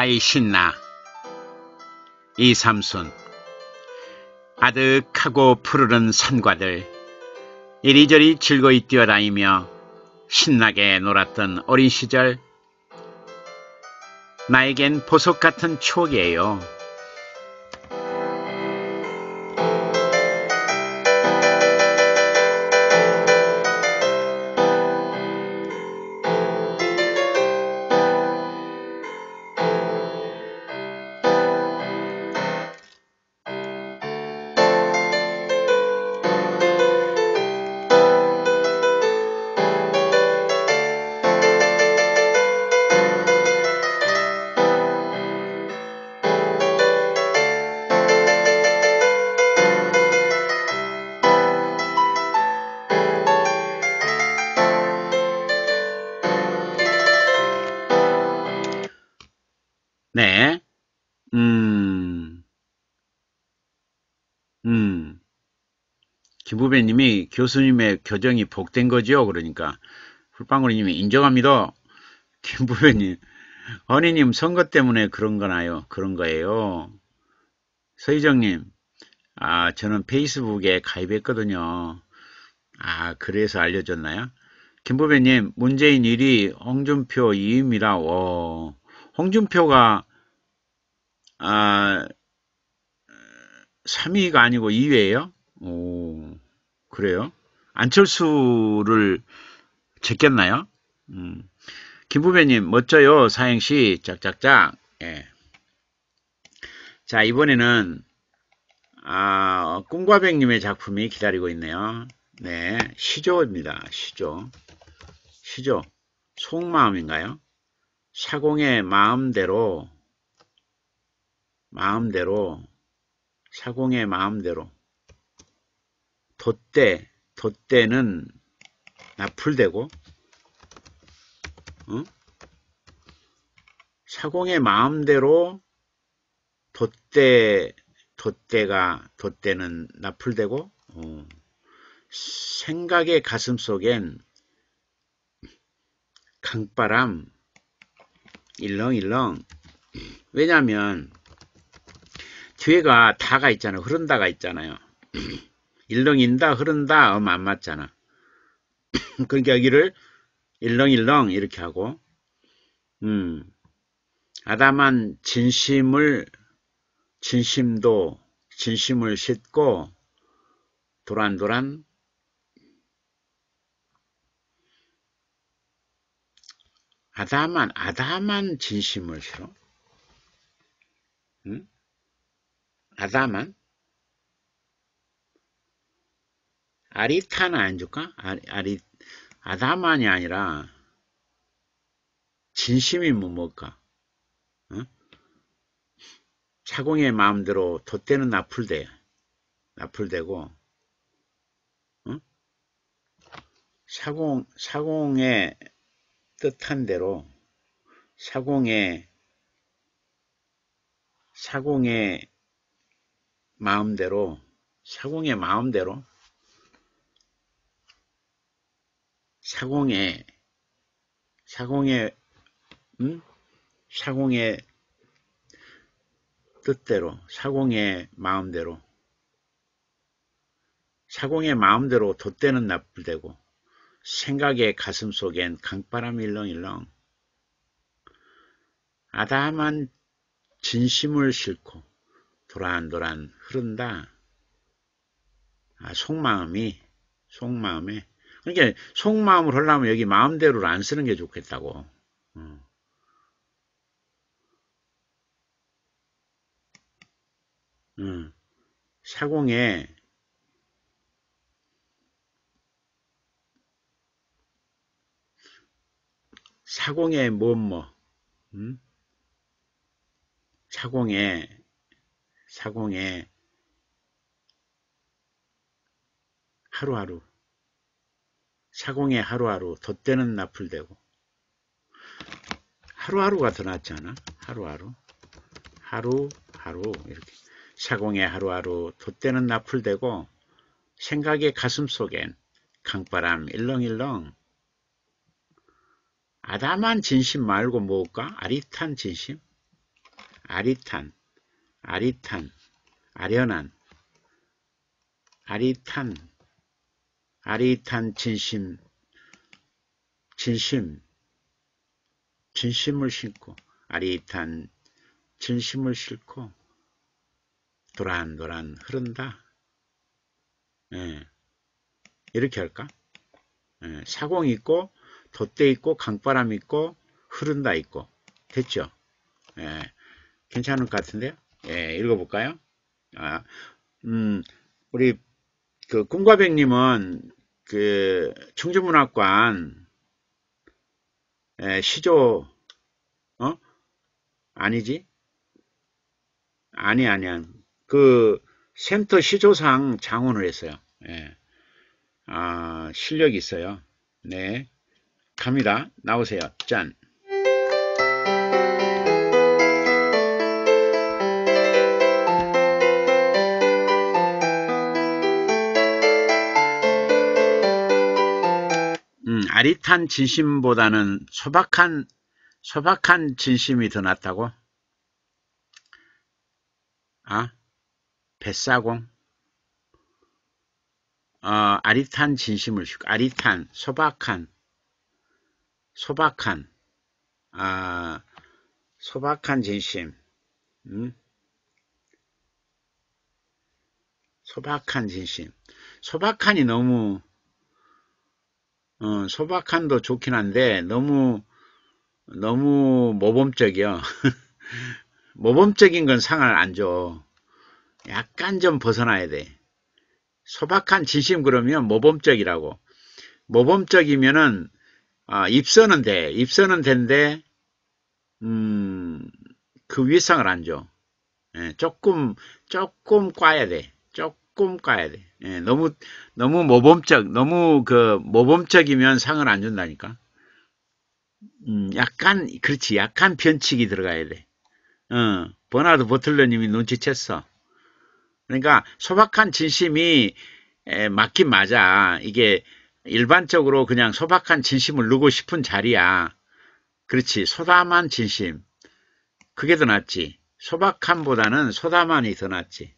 아이 신나 이삼순 아득하고 푸르른 산과들 이리저리 즐거이 뛰어다니며 신나게 놀았던 어린 시절 나에겐 보석 같은 추억이에요. 교수님의 교정이 복된 거지요? 그러니까 풀빵구리님이 인정합니다. (laughs) 김부배님, 어니님 선거 때문에 그런 거나요? 그런 거예요. 서희정님, 아 저는 페이스북에 가입했거든요. 아 그래서 알려줬나요? 김부배님, 문재인 1위, 홍준표 2위입니다. 오. 홍준표가 아 3위가 아니고 2위예요? 오 그래요? 안철수를 제꼈나요? 음. 김부배님 멋져요 사행시 짝짝짝 예. 자 이번에는 아, 꿈과백님의 작품이 기다리고 있네요. 네, 시조입니다. 시조. 시조. 속마음인가요? 사공의 마음대로 마음대로 사공의 마음대로 돛대 돛대는 나풀대고 어? 사공의 마음대로 돛대 돛대가 돛대는 나풀대고 어. 생각의 가슴 속엔 강바람 일렁일렁 왜냐하면 뒤에가 다가 있잖아요. 흐른다가 있잖아요. 일렁인다 흐른다 음 안 맞잖아. (clears throat) 그러니까 여기를 일렁일렁 이렇게 하고 음 아담한 진심을 진심도 진심을 싣고 도란도란 아담한 아담한 진심을 실어? 응? 아담한 아리탄 안 줄까? 아리, 아리, 아다만이 아니라, 진심이 뭐 뭘까? 어? 사공의 마음대로 돛대는 나풀대. 나풀대고, 어? 사공, 사공의 뜻한 대로, 사공의, 사공의 마음대로, 사공의 마음대로, 사공의, 사공의, 음? 사공의 뜻대로, 사공의 마음대로, 사공의 마음대로 돛대는 나쁠대고, 생각의 가슴 속엔 강바람 일렁일렁, 아담한 진심을 싣고 도란도란 흐른다. 아, 속마음이, 속마음에. 그러니까 속마음을 하려면 여기 마음대로를 안 쓰는 게 좋겠다고. 어. 어. 사공에 사공에 뭐 뭐, 음? 사공에 사공에 하루하루 사공에 하루하루 덧대는 나풀대고. 하루하루가 더 낫지 않아? 하루하루. 하루하루. 이렇게. 사공에 하루하루 덧대는 나풀대고 생각의 가슴속엔 강바람 일렁일렁. 아담한 진심 말고 뭘까? 아릿한 진심? 아릿한, 아릿한, 아련한, 아릿한, 아릿한 진심, 진심, 진심을 싣고, 아릿한 진심을 싣고, 도란도란 흐른다. 예. 이렇게 할까? 예. 사공 있고, 돛대 있고, 강바람 있고, 흐른다 있고. 됐죠? 예. 괜찮을 것 같은데요? 예, 읽어볼까요? 아, 음, 우리, 그, 꿈과백님은, 그, 충주문학관, 예, 시조, 어? 아니지? 아니, 아니야. 그, 센터 시조상 장원을 했어요. 예. 아, 실력이 있어요. 네. 갑니다. 나오세요. 짠. 아릿한 진심보다는 소박한 소박한 진심이 더 낫다고? 아, 뱃사공? 어, 아릿한 진심을 아릿한, 소박한, 소박한, 아, 소박한 진심, 음? 소박한 진심. 소박한이 너무 어, 소박한도 좋긴 한데 너무 너무 모범적이요. (laughs) 모범적인 건 상을 안 줘. 약간 좀 벗어나야 돼. 소박한 진심 그러면 모범적이라고. 모범적이면은 아, 입선은 돼. 입선은 된데 음, 그 위상을 안 줘. 예, 조금 조금 꽈야 돼. 조금 꽈야 돼. 예, 너무 너무 모범적, 너무 그 모범적이면 상을 안 준다니까. 음, 약간 그렇지, 약간 변칙이 들어가야 돼. 어, 버나드 버틀러님이 눈치챘어. 그러니까 소박한 진심이 에, 맞긴 맞아. 이게 일반적으로 그냥 소박한 진심을 누고 싶은 자리야. 그렇지, 소담한 진심. 그게 더 낫지. 소박함보다는 소담한이 더 낫지.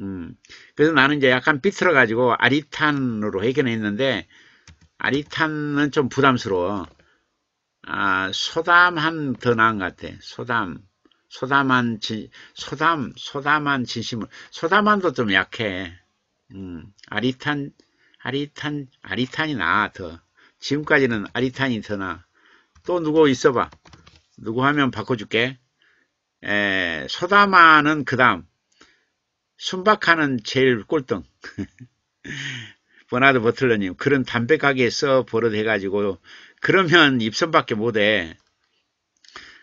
음, 그래서 나는 이제 약간 삐뚤어 가지고 아리탄으로 해결했는데, 아리탄은 좀 부담스러워. 아, 소담한 더 나은 것 같아. 소담. 소담한, 진, 소담, 소담한 진심을. 소담한도 좀 약해. 음, 아리탄, 아리탄, 아리탄이 나아, 더. 지금까지는 아리탄이 더 나아. 또 누구 있어봐. 누구 하면 바꿔줄게. 에, 소담한은 그 다음. 순박하는 제일 꼴등. (laughs) 버나드 버틀러님 그런 담배 가게에서 버릇해가지고 그러면 입선밖에 못해.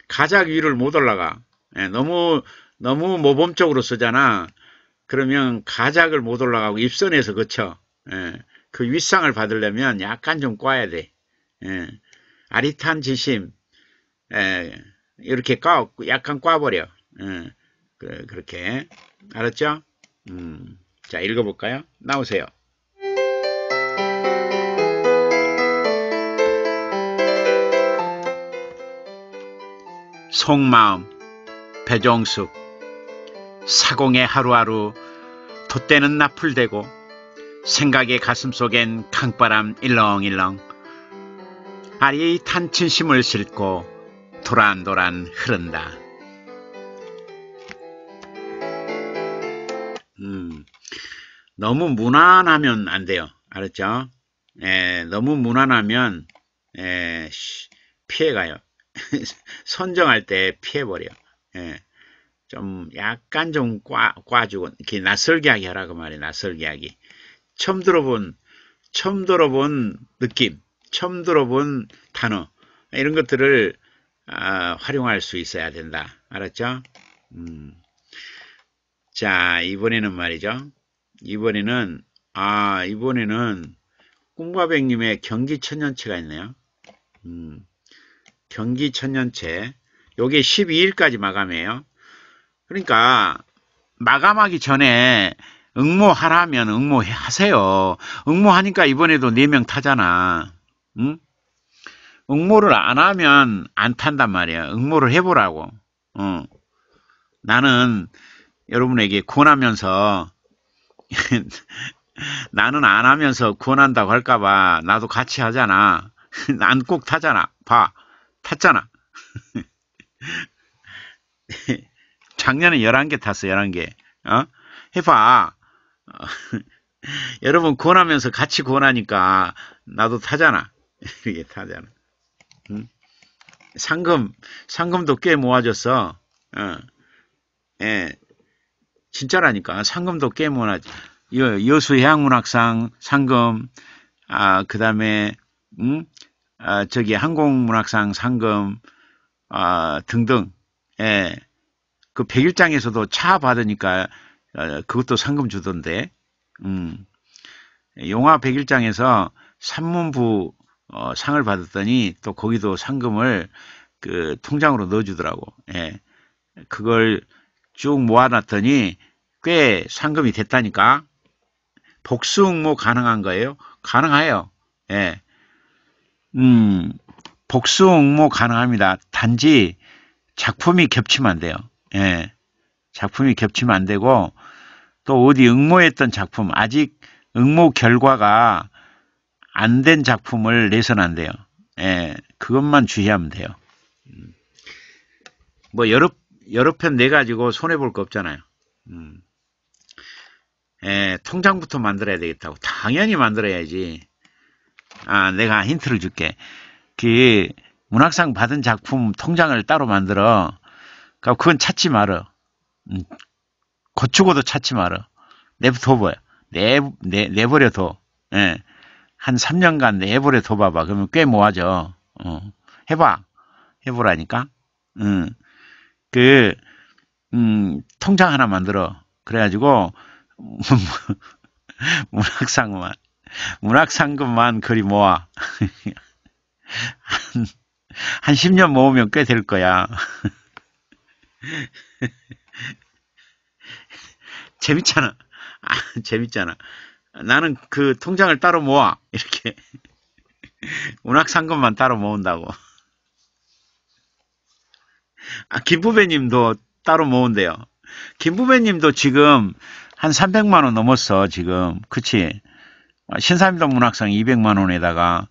가작 위를 못 올라가. 예, 너무 너무 모범적으로 쓰잖아. 그러면 가작을 못 올라가고 입선에서 그쳐. 예, 그 윗상을 받으려면 약간 좀 꽈야 돼. 예, 아리탄 지심 예, 이렇게 꽈 약간 꽈버려. 그렇게 알았죠? 음, 자 읽어볼까요? 나오세요. 속마음 배종숙 사공의 하루하루 돛대는 나풀대고 생각의 가슴속엔 강바람 일렁일렁 아리의 탄친심을 싣고 도란도란 흐른다. 너무 무난하면 안 돼요. 알았죠? 에, 너무 무난하면 에, 피해가요. (laughs) 선정할 때 피해버려. 예. 좀 약간 좀 꽈, 꽈주고 이렇게 낯설게 하게 하라고 그 말이야. 낯설게 하기. 처음 들어본 처음 들어본 느낌, 처음 들어본 단어 이런 것들을 아, 활용할 수 있어야 된다. 알았죠? 음. 자 이번에는 말이죠. 이번에는 아 이번에는 꿈과백님의 경기천년체가 있네요. 음. 경기 천년체 요게 12일까지 마감이에요. 그러니까 마감하기 전에 응모하라면 응모하세요. 응모하니까 이번에도 4명 타잖아. 응? 응모를 안 하면 안 탄단 말이야. 응모를 해보라고. 어. 나는 여러분에게 권하면서 (laughs) 나는 안 하면서 권한다고 할까봐 나도 같이 하잖아. (laughs) 난 꼭 타잖아. 봐. 탔잖아. (laughs) 작년에 11개 탔어, 11개. 어? 해봐. 어, 여러분 권하면서 같이 권하니까 나도 타잖아. 이게 타잖아. 응? 상금, 상금도 꽤 모아졌어. 어. 예. 진짜라니까. 상금도 꽤 모아졌 여수 해양문학상 상금, 아, 그 다음에, 응? 아, 저기 항공문학상 상금 아, 등등 예. 그 백일장에서도 차 받으니까 어, 그것도 상금 주던데 음. 용화 백일장에서 산문부 어, 상을 받았더니 또 거기도 상금을 그 통장으로 넣어주더라고. 예. 그걸 쭉 모아놨더니 꽤 상금이 됐다니까. 복수 응모 가능한 거예요? 가능해요. 예. 음, 복수 응모 가능합니다. 단지 작품이 겹치면 안 돼요. 예. 작품이 겹치면 안 되고 또 어디 응모했던 작품 아직 응모 결과가 안 된 작품을 내선 안 돼요. 예. 그것만 주의하면 돼요. 음. 뭐 여러 여러 편 내가지고 손해볼 거 없잖아요. 음. 예, 통장부터 만들어야 되겠다고. 당연히 만들어야지. 아, 내가 힌트를 줄게. 그 문학상 받은 작품 통장을 따로 만들어. 그러니까 그건 찾지 말어. 음, 고추고도 찾지 말어. 내버려 내, 내, 내버려 둬. 예. 한 3년간 내버려 둬 봐봐. 그러면 꽤 모아져. 어. 해봐. 해보라니까. 음. 그, 음, 통장 하나 만들어. 그래가지고, (laughs) 문학상만 문학상금만 그리 모아. (laughs) 한, 한 10년 모으면 꽤 될 거야. (laughs) 재밌잖아. 아, 재밌잖아. 나는 그 통장을 따로 모아. 이렇게. 문학상금만 따로 모은다고. 아, 김부배님도 따로 모은대요. 김부배님도 지금 한 300만 원 넘었어, 지금. 그치? 신사임당 문학상 200만 원에다가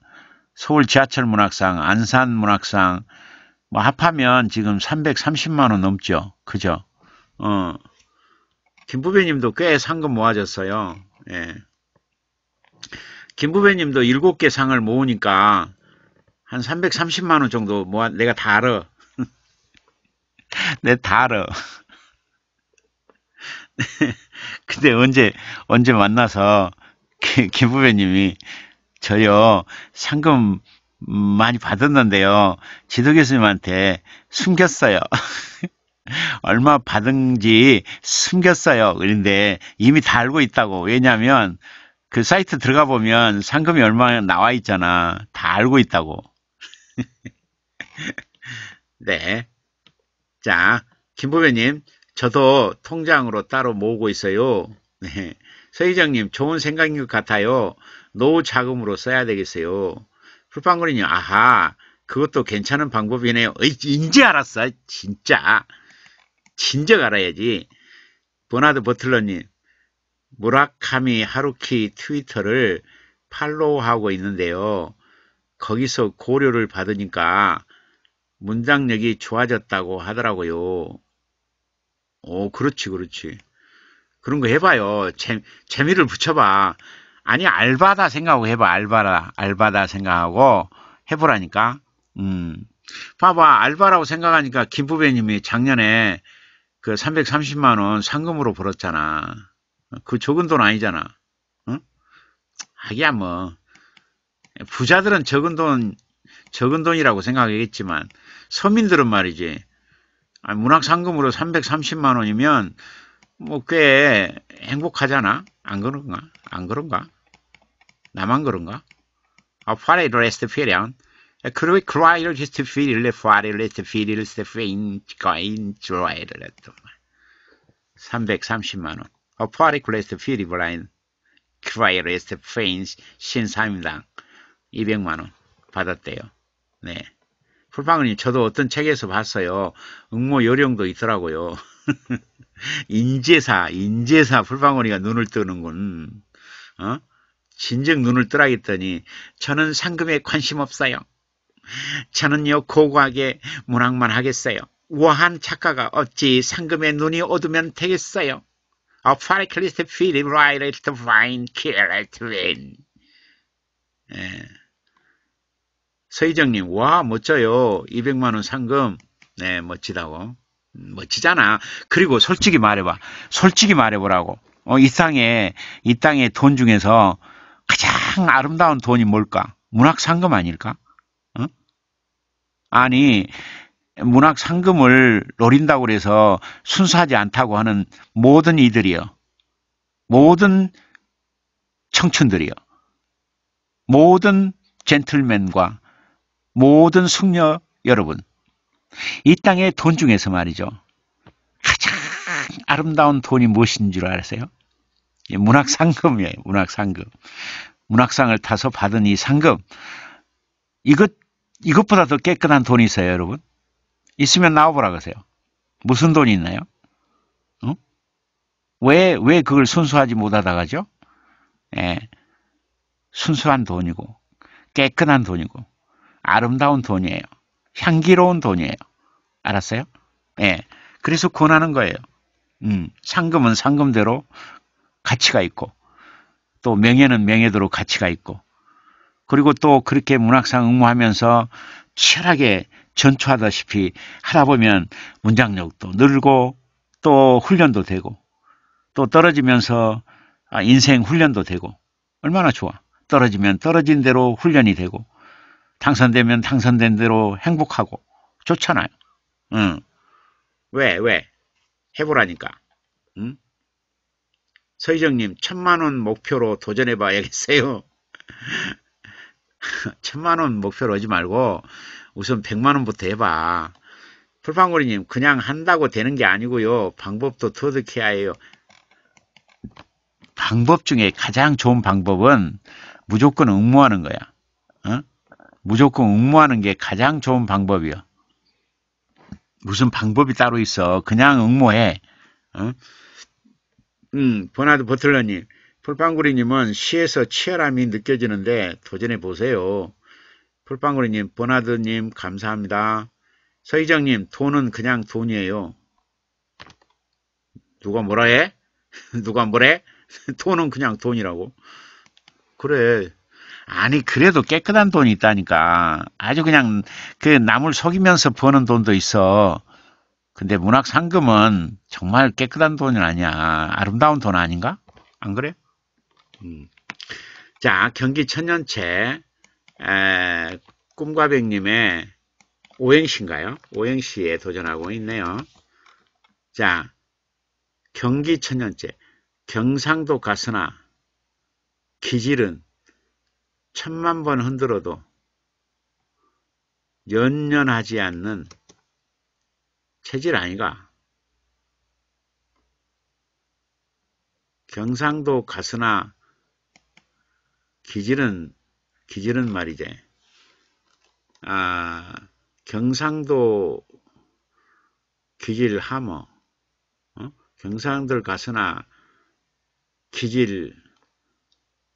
서울 지하철 문학상, 안산 문학상 뭐 합하면 지금 330만 원 넘죠. 그죠? 어. 김부배님도 꽤 상금 모아졌어요. 예. 김부배님도 7개 상을 모으니까 한 330만 원 정도 모아 내가 다 알아. (laughs) 내다 알아. (laughs) 근데 언제 언제 만나서 김부배님이 저요 상금 많이 받았는데요. 지도 교수님한테 숨겼어요. (laughs) 얼마 받은지 숨겼어요. 그런데 이미 다 알고 있다고. 왜냐하면 그 사이트 들어가 보면 상금이 얼마 나와 있잖아. 다 알고 있다고. 네. 자, 김부배님, 저도 통장으로 따로 모으고 있어요. 네. 서희정님, 좋은 생각인 것 같아요. 노후 자금으로 써야 되겠어요. 풀빵거리님, 아하, 그것도 괜찮은 방법이네요. 어이, 인제 알았어. 진짜. 진작 알아야지. 버나드 버틀러님, 무라카미 하루키 트위터를 팔로우하고 있는데요. 거기서 고려를 받으니까 문장력이 좋아졌다고 하더라고요. 오, 그렇지, 그렇지. 그런 거 해봐요. 재, 재미를 붙여봐. 아니, 알바다 생각하고 해봐. 알바다, 알바다 생각하고 해보라니까. 음. 봐봐. 알바라고 생각하니까 김부배님이 작년에 그 330만원 상금으로 벌었잖아. 그 적은 돈 아니잖아. 응? 하기야 뭐. 부자들은 적은 돈, 적은 돈이라고 생각하겠지만, 서민들은 말이지. 문학 상금으로 330만 원이면 뭐 꽤 행복하잖아. 안 그런가? 안 그런가? 나만 그런가? 아, 파레 레스트피리언. 그리고 크라이를 레스트피리를 파레 레스트피리를 스테페인 가인 드라이를 했던 330만 원. 아, 파레 레스트피리 브라인 크라이 레스트페인 신사임당 200만 원 받았대요. 네. 풀방울님 저도 어떤 책에서 봤어요. 응모 요령도 있더라고요. (laughs) 인재사, 인재사 풀방울이가 눈을 뜨는군. 어? 진정 눈을 뜨라겠더니 저는 상금에 관심 없어요. 저는요 고고하게 문학만 하겠어요. 우아한 작가가 어찌 상금에 눈이 어두면 되겠어요. A Farclist Philip Riley to find Kill to win. 예. 서희정님, 와, 멋져요. 200만원 상금. 네, 멋지다고. 음, 멋지잖아. 그리고 솔직히 말해봐. 솔직히 말해보라고. 어, 이 땅에, 이 땅에 돈 중에서 가장 아름다운 돈이 뭘까? 문학 상금 아닐까? 어? 아니, 문학 상금을 노린다고 그래서 순수하지 않다고 하는 모든 이들이요. 모든 청춘들이요. 모든 젠틀맨과 모든 숙녀 여러분, 이 땅의 돈 중에서 말이죠. 가장 아름다운 돈이 무엇인 줄 아세요? 문학상금이에요. 문학상금. 문학상을 타서 받은 이 상금. 이것, 이것보다 더 깨끗한 돈이 있어요, 여러분. 있으면 나와보라 그러세요. 무슨 돈이 있나요? 어? 왜, 왜 그걸 순수하지 못하다 가죠? 예. 순수한 돈이고, 깨끗한 돈이고, 아름다운 돈이에요. 향기로운 돈이에요. 알았어요? 예. 그래서 권하는 거예요. 음, 상금은 상금대로 가치가 있고, 또 명예는 명예대로 가치가 있고, 그리고 또 그렇게 문학상 응모하면서 치열하게 전투하다시피 하다 보면 문장력도 늘고, 또 훈련도 되고, 또 떨어지면서 아, 인생 훈련도 되고, 얼마나 좋아. 떨어지면 떨어진 대로 훈련이 되고, 당선되면 당선된 대로 행복하고 좋잖아요. 응. 왜, 왜? 해보라니까. 응? 서희정님, 천만원 목표로 도전해봐야겠어요. (laughs) 천만원 목표로 하지 말고 우선 백만원부터 해봐. 풀방고리님, 그냥 한다고 되는 게 아니고요. 방법도 터득해야 해요. 방법 중에 가장 좋은 방법은 무조건 응모하는 거야. 어? 무조건 응모하는 게 가장 좋은 방법이요. 무슨 방법이 따로 있어. 그냥 응모해. 어? 음, 버나드 버틀러님, 풀빵구리님은 시에서 치열함이 느껴지는데 도전해 보세요. 풀빵구리님, 버나드님 감사합니다. 서희정님, 돈은 그냥 돈이에요. 누가 뭐라 해? (laughs) 누가 뭐래? (laughs) 돈은 그냥 돈이라고. 그래. 아니 그래도 깨끗한 돈이 있다니까 아주 그냥 그 남을 속이면서 버는 돈도 있어 근데 문학 상금은 정말 깨끗한 돈이 아니야 아름다운 돈 아닌가 안 그래? 음. 자, 경기 천년채 에, 꿈과백님의 오행시인가요? 오행시에 도전하고 있네요. 자, 경기 천년째 경상도 가스나 기질은 천만 번 흔들어도 연연하지 않는 체질 아니가? 경상도 가스나 기질은 기질은 말이지. 아, 경상도 기질 하모, 어? 경상들 가스나 기질,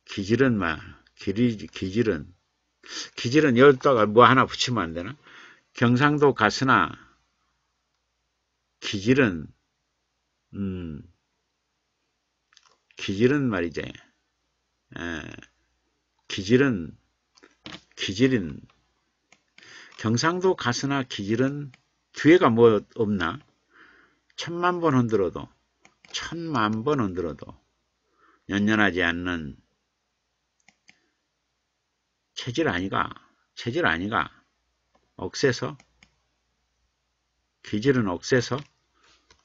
기질은 말, 기질은, 기질은 여기다가 뭐 하나 붙이면 안 되나? 경상도 가스나 기질은, 음, 기질은 말이지. 에, 기질은, 기질은, 경상도 가스나 기질은 뒤에가 뭐 없나? 천만 번 흔들어도, 천만 번 흔들어도, 연연하지 않는 체질 아니가? 체질 아니가? 억세서? 기질은 억세서?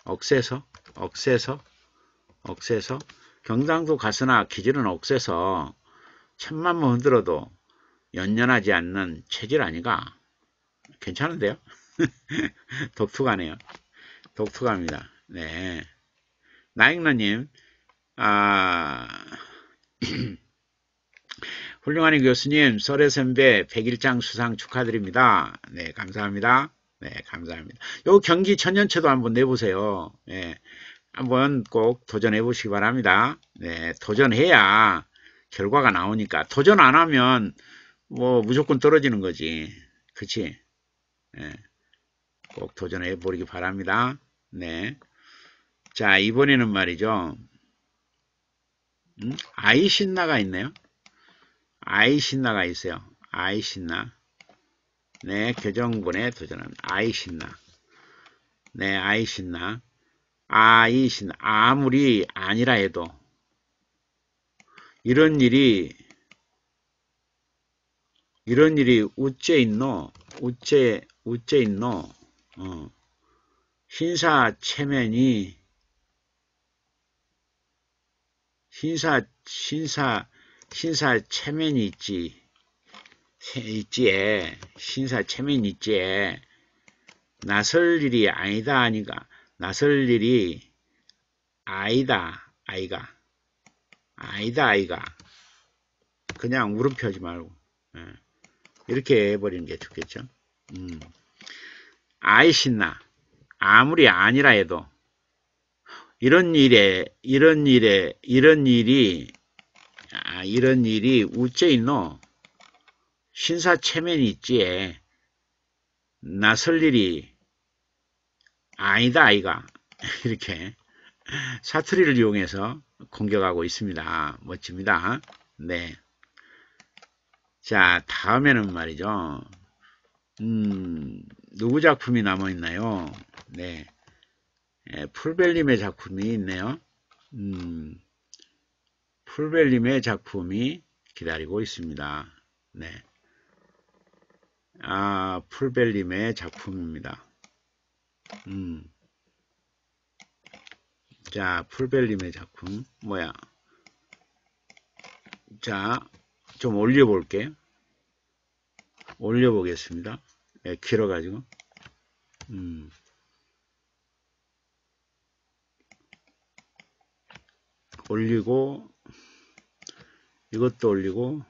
억세서? 억세서? 억세서? 경상도 가스나 기질은 억세서 천만 번 흔들어도 연연하지 않는 체질 아니가? 괜찮은데요? (laughs) 독특하네요. 독특합니다. 네. 나익너님, 아, (clears throat) 훌륭한 교수님, 설의 선배 100일장 수상 축하드립니다. 네, 감사합니다. 네, 감사합니다. 요 경기 천년체도 한번 내보세요. 네, 한번 꼭 도전해 보시기 바랍니다. 네, 도전해야 결과가 나오니까 도전 안 하면 뭐 무조건 떨어지는 거지. 그치? 네, 꼭 도전해 보기 바랍니다. 네. 자, 이번에는 말이죠. 음? 아이 신나가 있네요. 아이신나가 있어요. 아이신나. 네, 교정본에 도전합니다. 아이신나. 네, 아이신나. 아이신나. 아무리 아니라 해도 이런 일이 이런 일이 우째 있노? 우째 우째 있노? 어. 신사 체면이 신사 신사 신사 체면이 있지. 있지에 신사 체면이 있지에 나설 일이 아니다 하니까 나설 일이 아니다 아이가. 아니다 아이가. 그냥 물음표 하지 말고. 예. 이렇게 해버리는 게 좋겠죠? 음. 아이 신나. 아무리 아니라 해도 이런 일에 이런 일에 이런 일이 아, 이런 일이 우째 있노 신사 체면이 있지에 나설 일이 아니다 아이가 (laughs) 이렇게 사투리를 이용해서 공격하고 있습니다. 멋집니다. 네. 자, 다음에는 말이죠. 음, 누구 작품이 남아있나요? 네. 예, 풀벨님의 작품이 있네요. 음, 풀벨님의 작품이 기다리고 있습니다. 네. 아, 풀벨님의 작품입니다. 음. 자, 풀벨님의 작품, 뭐야. 자, 좀 올려볼게요. 올려보겠습니다. 네, 길어가지고. 음. 올리고, 이것도 올리고,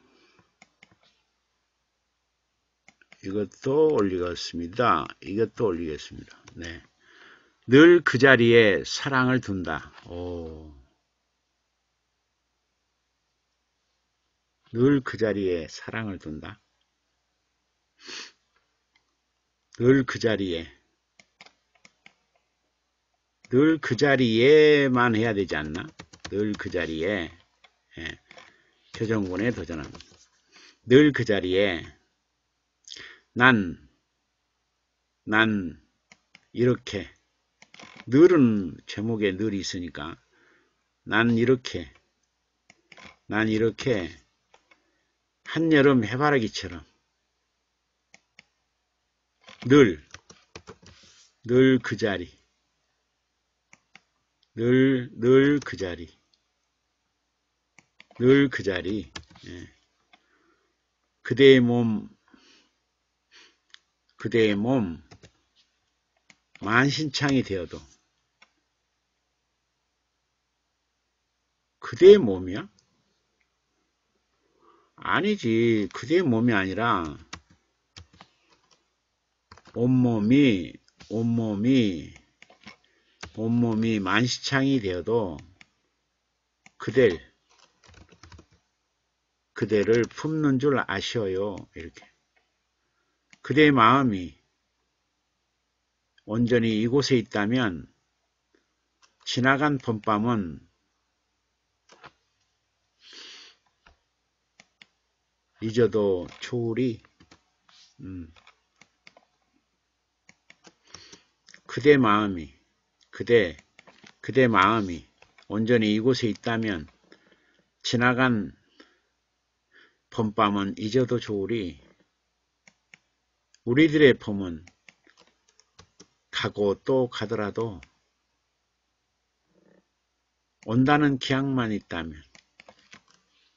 이것도 올리겠습니다. 이것도 올리겠습니다. 네. 늘 그 자리에 사랑을 둔다. 오. 늘 그 자리에 사랑을 둔다. 늘 그 자리에 늘 그 자리에만 해야 되지 않나? 늘 그 자리에 예. 표정군에 도전합니다. 늘그 자리에 난, 난 이렇게 늘은 제목에 늘이 있으니까 난 이렇게 난 이렇게 한여름 해바라기처럼 늘, 늘 그 자리, 늘, 늘 그 자리, 늘 그 자리, 예. 그대의 몸, 그대의 몸, 만신창이 되어도 그대의 몸이야? 아니지. 그대의 몸이 아니라 온몸이 온몸이 온몸이 만시창이 되어도 그댈 그대를 품는 줄 아셔요. 이렇게 그대의 마음이 온전히 이곳에 있다면 지나간 봄밤은 잊어도 초울이 음, 그대 마음이 그대 그대 마음이 온전히 이곳에 있다면 지나간 봄밤은 잊어도 좋으리 우리들의 봄은 가고 또 가더라도 온다는 기약만 있다면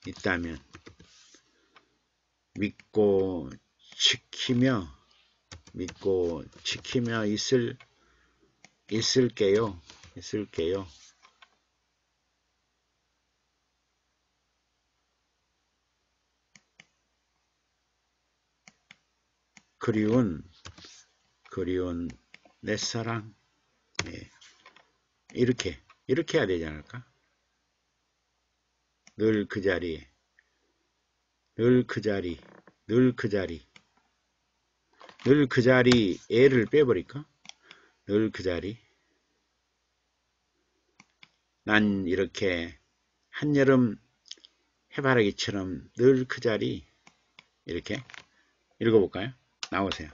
있다면 믿고 지키며 믿고 지키며 있을 있을게요. 있을게요. 그리운 그리운 내 사랑 예. 이렇게 이렇게 해야 되지 않을까? 늘 그 자리에 늘 그 자리, 늘 그 자리, 늘 그 자리 애를 빼버릴까? 늘 그 자리. 난 이렇게 한여름 해바라기처럼 늘 그 자리 이렇게 읽어볼까요? 나오세요.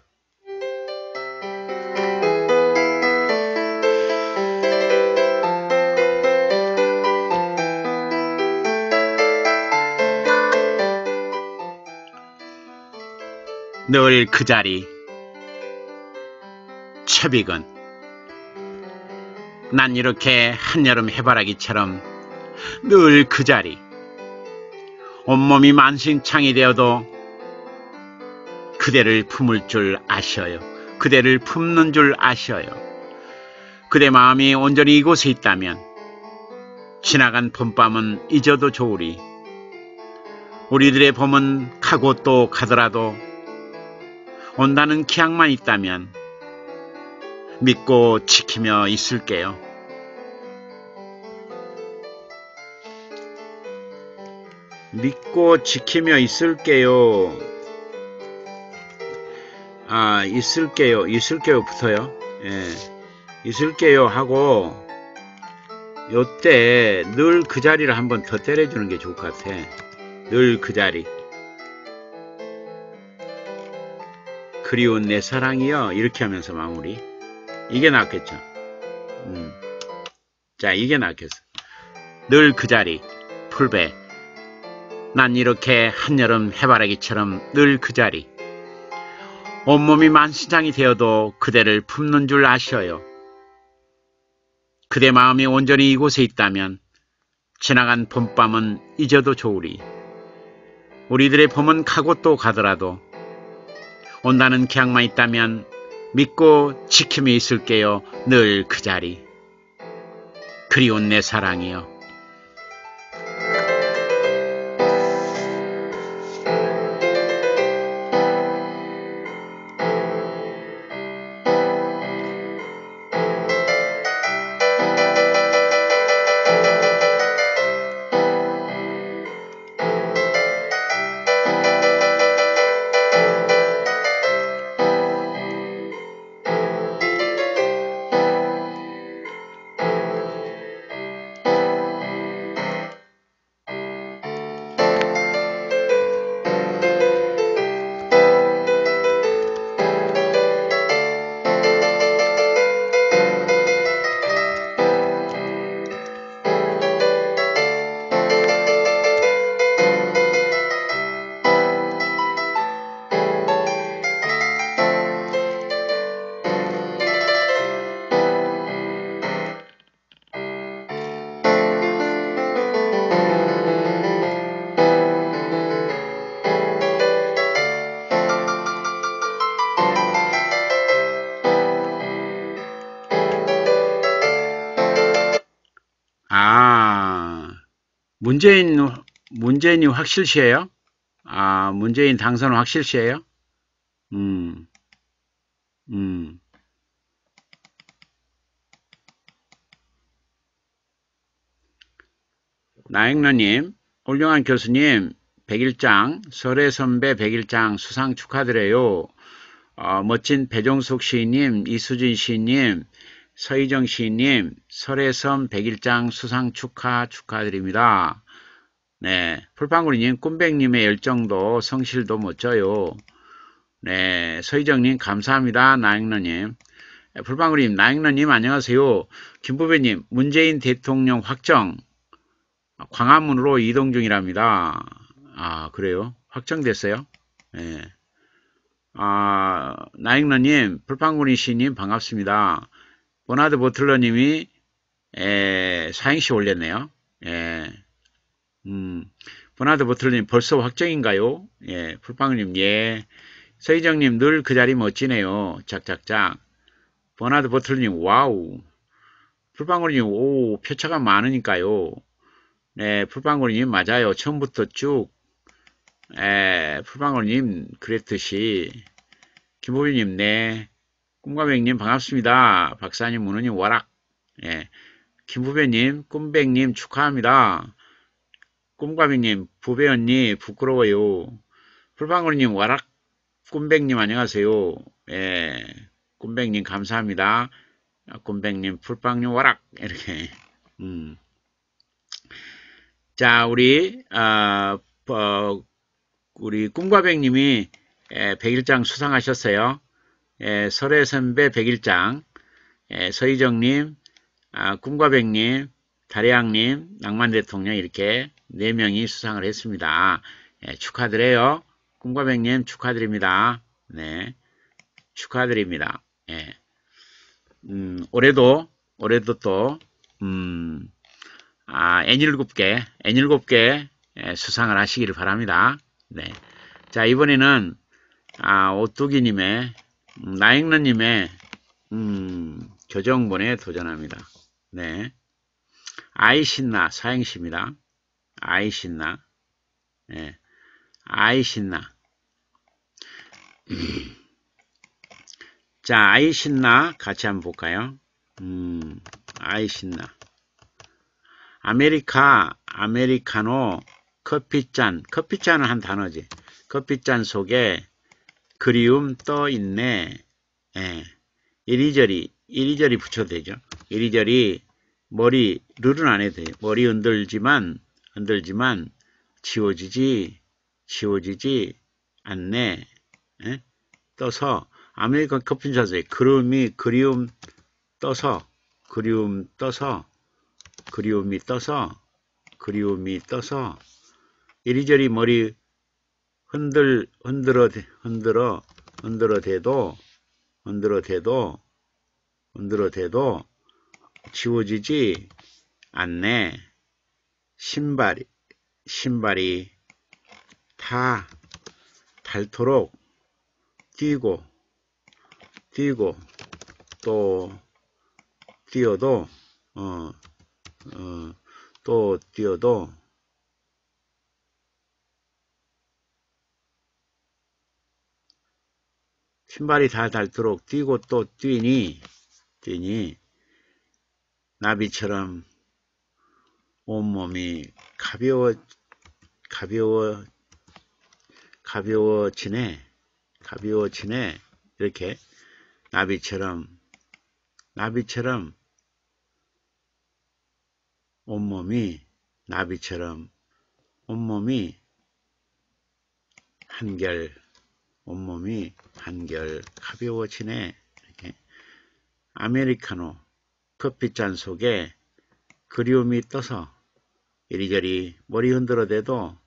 늘 그 자리 채비건 난 이렇게 한여름 해바라기처럼 늘 그 자리 온몸이 만신창이 되어도 그대를 품을 줄 아셔요. 그대를 품는 줄 아셔요. 그대 마음이 온전히 이곳에 있다면 지나간 봄밤은 잊어도 좋으리. 우리들의 봄은 가고 또 가더라도 온다는 기약만 있다면 믿고 지키며 있을게요. 믿고 지키며 있을게요. 아, 있을게요. 있을게요 붙어요. 예. 있을게요 하고 요때 늘 그 자리를 한번 더 때려주는 게 좋을 것 같아. 늘 그 자리. 그리운 내 사랑이여 이렇게 하면서 마무리 이게 낫겠죠 음. 자 이게 낫겠어 늘 그 자리 풀배 난 이렇게 한여름 해바라기처럼 늘 그 자리 온몸이 만신장이 되어도 그대를 품는 줄 아셔요 그대 마음이 온전히 이곳에 있다면 지나간 봄밤은 잊어도 좋으리 우리들의 봄은 가고 또 가더라도 온다는 계약만 있다면 믿고 지킴이 있을게요. 늘 그 자리. 그리운 내 사랑이요. 문재인, 문재인이 확실시해요? 아, 문재인 당선 확실시해요? 음, 음. 나행러님, 훌륭한 교수님, 백일장, 설의 선배 백일장 수상 축하드려요. 어, 멋진 배종숙 시인님, 이수진 시인님, 서희정 시인님, 설의섬 백일장 수상 축하 축하드립니다. 네, 풀방울이님, 꿈백님의 열정도 성실도 멋져요. 네, 서희정님 감사합니다. 나행러님. 풀방울님, 나행러님 안녕하세요. 김부배님, 문재인 대통령 확정 광화문으로 이동 중이랍니다. 아, 그래요? 확정됐어요? 예. 아, 불판군이 시님 반갑습니다. 버나드 버틀러님이, 에, 사행시 올렸네요. 예. 음, 버나드 버틀러님 벌써 확정인가요? 예, 불판군님, 예. 서희정님 늘 그 자리 멋지네요. 짝짝짝. 버나드 버틀러님, 와우. 불판군님, 오, 표차가 많으니까요. 네, 풀방울님 맞아요. 처음부터 쭉 에, 풀방울님 그랬듯이 김보빈님 네, 꿈과백님 반갑습니다. 박사님 문우님 와락 예, 김부배님 꿈백님 축하합니다. 꿈과백님 부배 언니 부끄러워요. 풀방울님 와락 꿈백님 안녕하세요. 예, 꿈백님 감사합니다. 꿈백님 풀방님 와락 이렇게 음. 자, 우리, 어, 어, 우리 꿈과백님이 백일장 수상하셨어요. 에, 설의 선배 백일장, 에, 서희정님, 아, 꿈과백님, 다리양님, 낭만 대통령 이렇게 네 명이 수상을 했습니다. 에, 축하드려요. 꿈과백님 축하드립니다. 네, 축하드립니다. 예. 음, 올해도, 올해도 또, 음, 아, N7개, N7개 수상을 하시기를 바랍니다. 네. 자, 이번에는, 아, 오뚜기님의, 음, 나잉러님의, 음, 교정본에 도전합니다. 네. 아이 신나, 사행시입니다. 아이 신나, 네. 아이 신나. 자, 아이 신나 같이 한번 볼까요? 음, 아이 신나. 아메리카, 아메리카노, 커피잔, 커피잔은 한 단어지. 커피잔 속에 그리움 떠 있네. 예. 이리저리, 이리저리 붙여도 되죠. 이리저리 머리, 를은 안 해도 돼요. 머리 흔들지만, 흔들지만, 지워지지, 지워지지 않네. 예? 떠서, 아메리칸 커피잔 속에 그름이, 그리움 떠서, 그리움 떠서, 그리움이 떠서 그리움이 떠서 이리저리 머리 흔들 흔들어 흔들어 흔들어 대도 흔들어 대도 흔들어 대도 지워지지 않네. 신발이 신발이 다 닳도록 뛰고 뛰고 또 뛰어도 어 어, 또 뛰어도 신발이 다 닳도록 뛰고 또 뛰니 뛰니 나비처럼 온몸이 가벼워 가벼워 가벼워지네 가벼워지네 이렇게 나비처럼 나비처럼 온몸이 나비처럼 온몸이 한결 온몸이 한결 가벼워지네 이렇게. 아메리카노 커피잔 속에 그리움이 떠서 이리저리 머리 흔들어 대도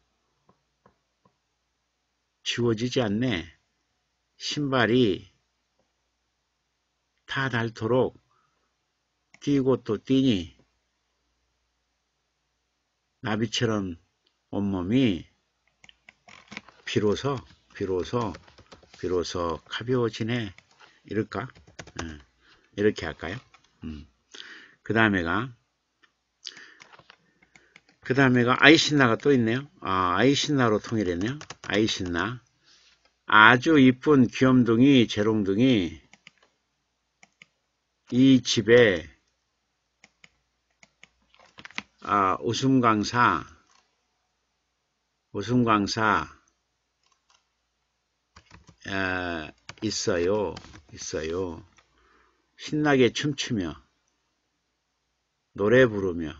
지워지지 않네 신발이 다 닳도록 뛰고 또 뛰니 나비처럼 온몸이 비로소 비로소 비로소 가벼워지네 이럴까 네. 이렇게 할까요 음. 그 다음에가 그 다음에가 아이신나가 또 있네요. 아, 아이신나로 통일했네요. 아이신나. 아주 이쁜 귀염둥이, 재롱둥이 이 집에 아, 웃음 강사, 웃음 강사 에, 있어요, 있어요. 신나게 춤추며 노래 부르며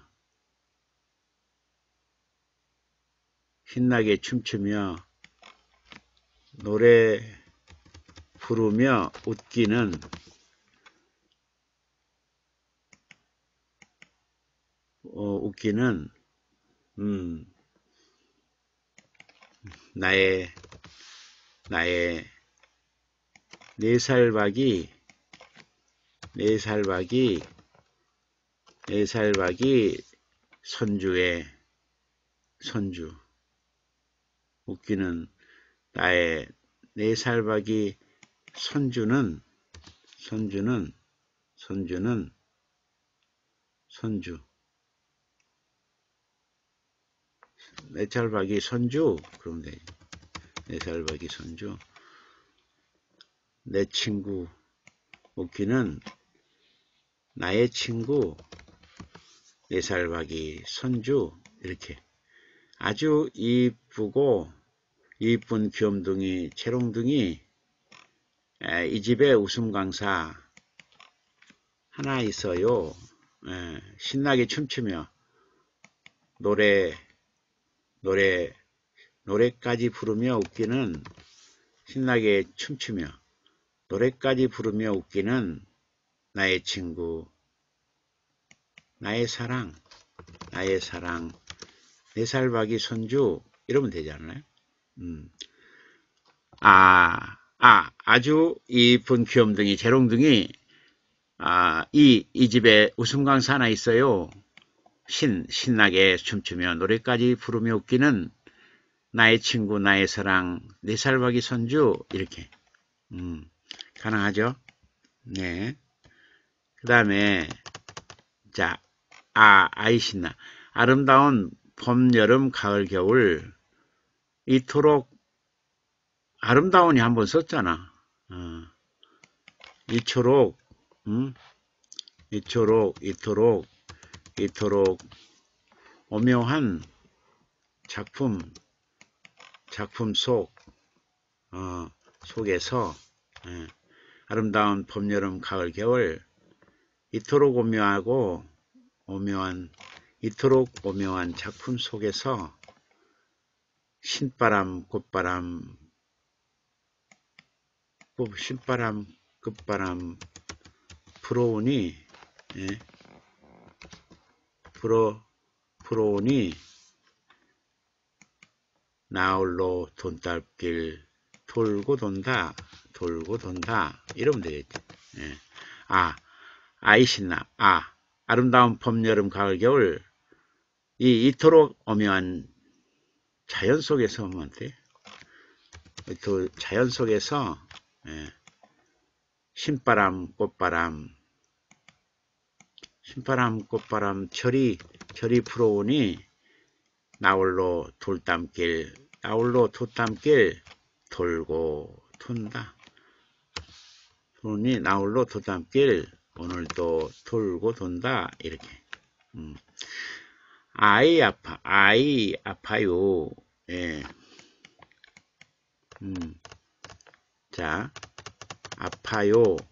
신나게 춤추며 노래 부르며 웃기는 어, 웃기는 음, 나의 나의 네 살박이 네 살박이 네 살박이 손주의 손주. 웃기는 나의 네 살박이 손주는 손주는 손주는 손주. 네 살박이 손주. 그러면 돼. 네 살박이 손주. 내 친구. 웃기는 나의 친구 네 살박이 손주 이렇게 아주 이쁘고 이쁜 귀염둥이 채롱둥이 이 집에 웃음 강사 하나 있어요. 에, 신나게 춤추며 노래 노래 노래까지 부르며 웃기는 신나게 춤추며 노래까지 부르며 웃기는 나의 친구 나의 사랑 나의 사랑 네 살박이 손주 이러면 되지 않나요? 음. 아, 아, 아주 이쁜 귀염둥이, 재롱둥이, 아, 이, 이 집에 웃음강사 하나 있어요. 신, 신나게 춤추며 노래까지 부르며 웃기는 나의 친구, 나의 사랑, 네 살박이 손주, 이렇게. 음, 가능하죠? 네. 그 다음에, 자, 아, 아이 신나. 아름다운 봄, 여름, 가을, 겨울, 이토록 아름다운이 한번 썼잖아. 어. 이토록, 음? 이토록, 이토록, 이토록 오묘한 작품, 작품 속, 어, 속에서 예, 아름다운 봄, 여름, 가을, 겨울 이토록 오묘하고 오묘한 이토록 오묘한 작품 속에서 신바람, 꽃바람, 신바람, 끝바람 불어오니 예, 불어 불어오니 나홀로 돈딸길 돌고 돈다 돌고 돈다. 이러면 되겠지. 예. 아 아이 신나 아 아름다운 봄 여름 가을 겨울 이 이토록 오묘한 자연 속에서 하면 돼. 그 자연 속에서 예, 신바람, 꽃바람, 신바람, 꽃바람, 철이 철이 불어오니 나홀로 돌담길, 나홀로 돌담길 돌고 돈다. 돈이 나홀로 돌담길 오늘도 돌고 돈다 이렇게. 음. 아이 아파, 아이 아파요. 예. 음. 자, 아파요.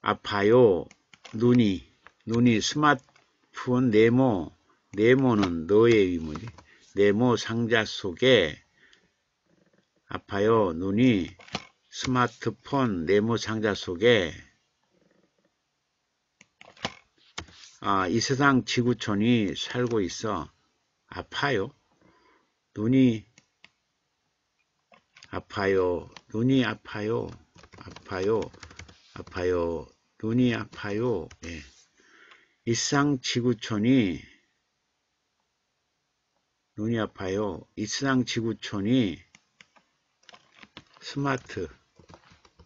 아파요. 눈이, 눈이 스마트폰 네모, 네모는 너의 의무지. 네모 상자 속에 아파요. 눈이 스마트폰 네모 상자 속에 아, 이 세상 지구촌이 살고 있어 아파요. 눈이 아파요. 눈이 아파요. 아파요. 아파요. 눈이 아파요. 예. 이상 지구촌이 눈이 아파요. 이상 지구촌이 스마트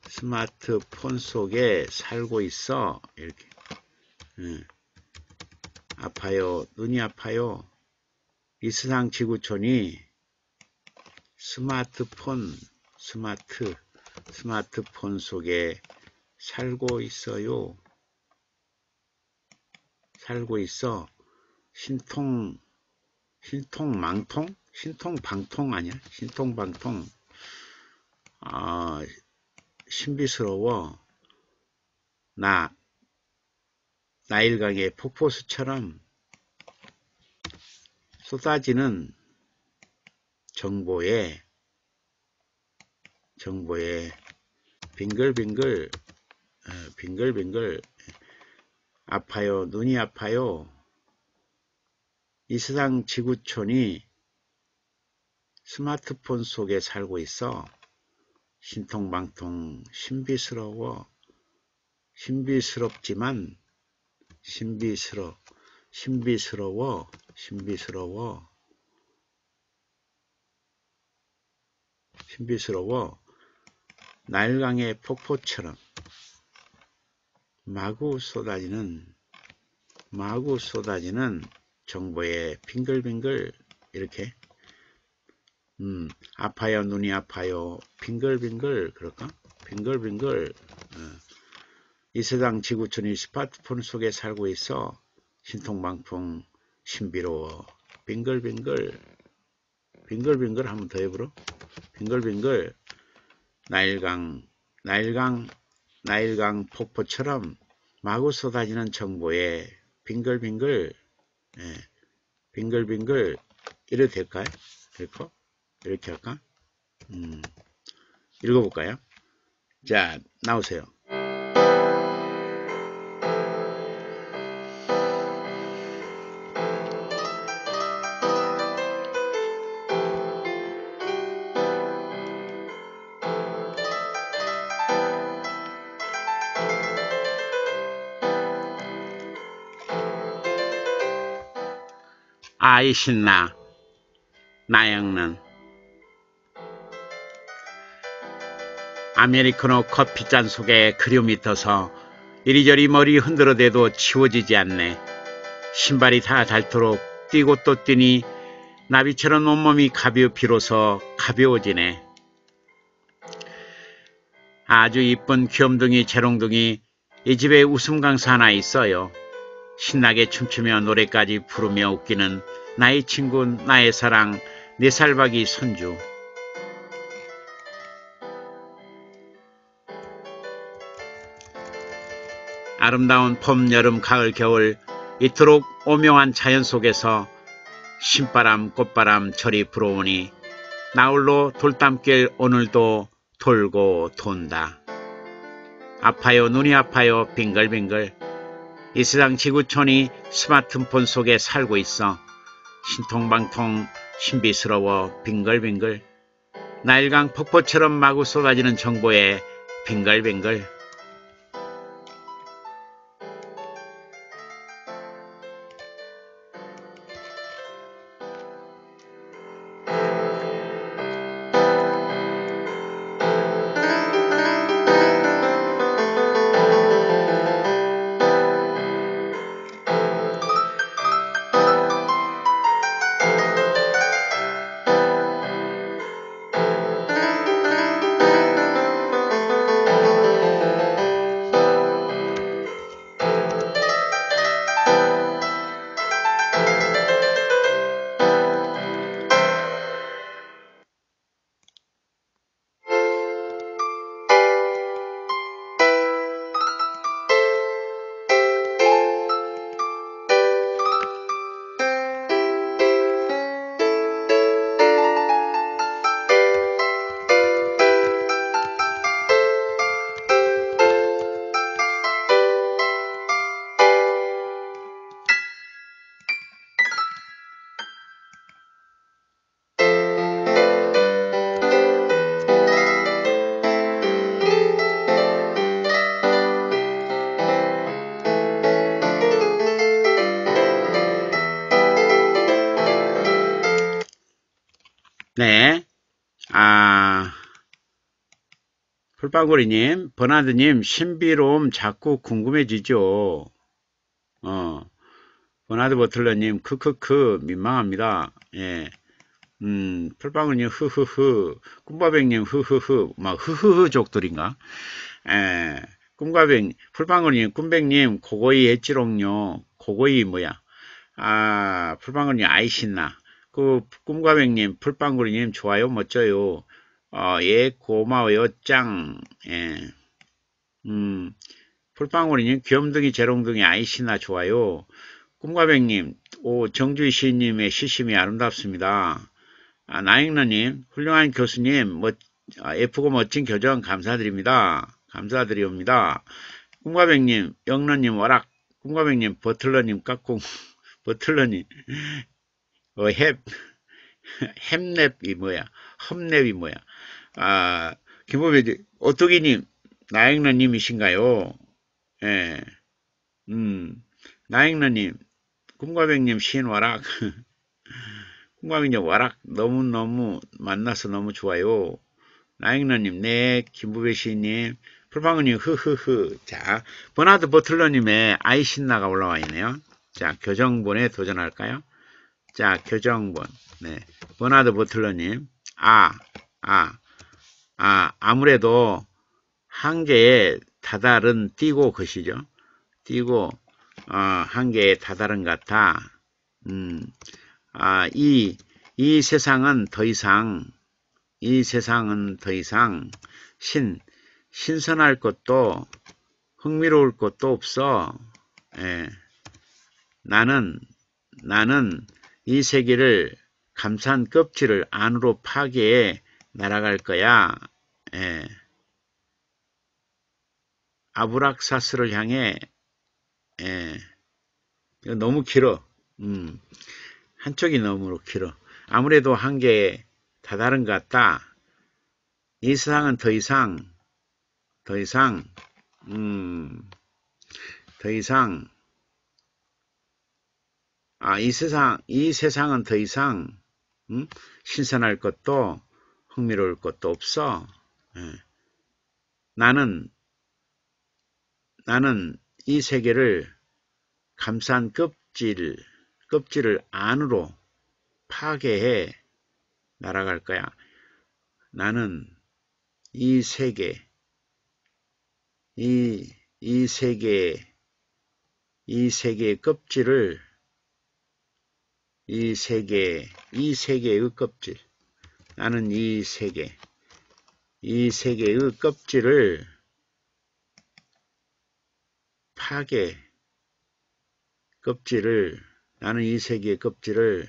스마트폰 속에 살고 있어. 이렇게. 예. 아파요. 눈이 아파요. 이 세상 지구촌이 스마트폰, 스마트, 스마트폰 속에 살고 있어요. 살고 있어. 신통, 신통망통? 신통방통 아니야? 신통방통. 아, 신비스러워. 나, 나일강의 폭포수처럼 쏟아지는 정보에, 정보에 빙글빙글, 어, 빙글빙글 아파요. 눈이 아파요. 이 세상 지구촌이 스마트폰 속에 살고 있어. 신통방통 신비스러워. 신비스럽지만 신비스러 신비스러워 신비스러워. 신비스러워. 날강의 폭포처럼 마구 쏟아지는 마구 쏟아지는 정보에 빙글빙글 이렇게. 음 아파요 눈이 아파요. 빙글빙글 그럴까? 빙글빙글. 어. 이 세상 지구촌이 스마트폰 속에 살고 있어 신통방풍 신비로워 빙글빙글 빙글빙글 한번 더 해보러 빙글빙글 나일강 나일강 나일강 폭포처럼 마구 쏟아지는 정보에 빙글빙글 예, 빙글빙글 이래도 될까요? 이렇게 이렇게 할까? 음, 읽어볼까요? 자 나오세요. 아이 신나 나영는 아메리카노 커피잔 속에 그림이 떠서 이리저리 머리 흔들어대도 치워지지 않네. 신발이 다 닳도록 뛰고 또 뛰니 나비처럼 온몸이 가벼 비로소 가벼워지네. 아주 이쁜 귀염둥이 재롱둥이 이 집에 웃음 강사 하나 있어요. 신나게 춤추며 노래까지 부르며 웃기는 나의 친구 나의 사랑 네 살박이 손주 아름다운 봄, 여름, 가을, 겨울 이토록 오묘한 자연 속에서 신바람, 꽃바람 저리 불어오니 나홀로 돌담길 오늘도 돌고 돈다. 아파요 눈이 아파요 빙글빙글 이 세상 지구촌이 스마트폰 속에 살고 있어 신통방통 신비스러워 빙글빙글. 나일강 폭포처럼 마구 쏟아지는 정보에 빙글빙글 풀빵고리님, 버나드님, 신비로움 자꾸 궁금해지죠. 어, 버나드 버틀러님, 크크크, 민망합니다. 예. 음, 풀방울님, 흐흐흐, 꿈바백님, 흐흐흐, 막, 흐흐흐 족들인가? 예. 꿈과백, 풀방울님, 꿈백님, 고고이 했지롱요. 고고이 뭐야? 아, 풀방울님, 아이 신나. 그, 꿈과백님, 풀방울님, 좋아요, 멋져요. 어, 예, 고마워요, 짱. 예. 음, 풀방울님, 귀염둥이, 재롱둥이, 아이 신나, 좋아요. 꿈과백님, 오, 정주희 시인님의 시심이 아름답습니다. 아, 나잉너님, 훌륭한 교수님, 멋, 아, 예쁘고 멋진 교정 감사드립니다. 감사드리옵니다. 꿈과백님, 영러님, 워락, 꿈과백님, 버틀러님, 깍꿍, (laughs) 버틀러님, 어, 햅, (laughs) 햄랩이 뭐야, 험랩이 뭐야, 아, 김보배, 오토기님, 나영러님이신가요? 예, 음, 나영러님, 꿈과백님, 신와락, 꿈과백님, 와락, (laughs) 너무너무 만나서 너무 좋아요. 나영러님, 네, 김부배 시인님, 풀방울님, 흐흐흐. 자, 버나드 버틀러님의 아이 신나가 올라와 있네요. 자, 교정본에 도전할까요? 자, 교정본. 네. 버나드 버틀러님, 아, 아, 아, 아무래도 한계에 다다른 띄고 것이죠. 띄고, 어, 한계에 다다른 같아. 음, 아, 이, 이 세상은 더 이상, 이 세상은 더 이상 신, 신선할 것도 흥미로울 것도 없어. 예. 나는 나는 이 세계를 감싼 껍질을 안으로 파괴해 날아갈 거야. 예. 아브락사스를 향해 예. 너무 길어. 음. 한쪽이 너무 길어. 아무래도 한계에 다다른 것 같다. 이 세상은 더 이상 더 이상 음, 더 이상 아, 이 세상 이 세상은 더 이상 음? 신선할 것도 흥미로울 것도 없어. 예. 나는 나는 이 세계를 감싼 껍질 껍질을 안으로 파괴해 날아갈 거야. 나는 이 세계 이, 이 세계, 이 세계의 껍질을, 이 세계, 이 세계의 껍질, 나는 이 세계, 이 세계의 껍질을 파괴, 껍질을, 나는 이 세계의 껍질을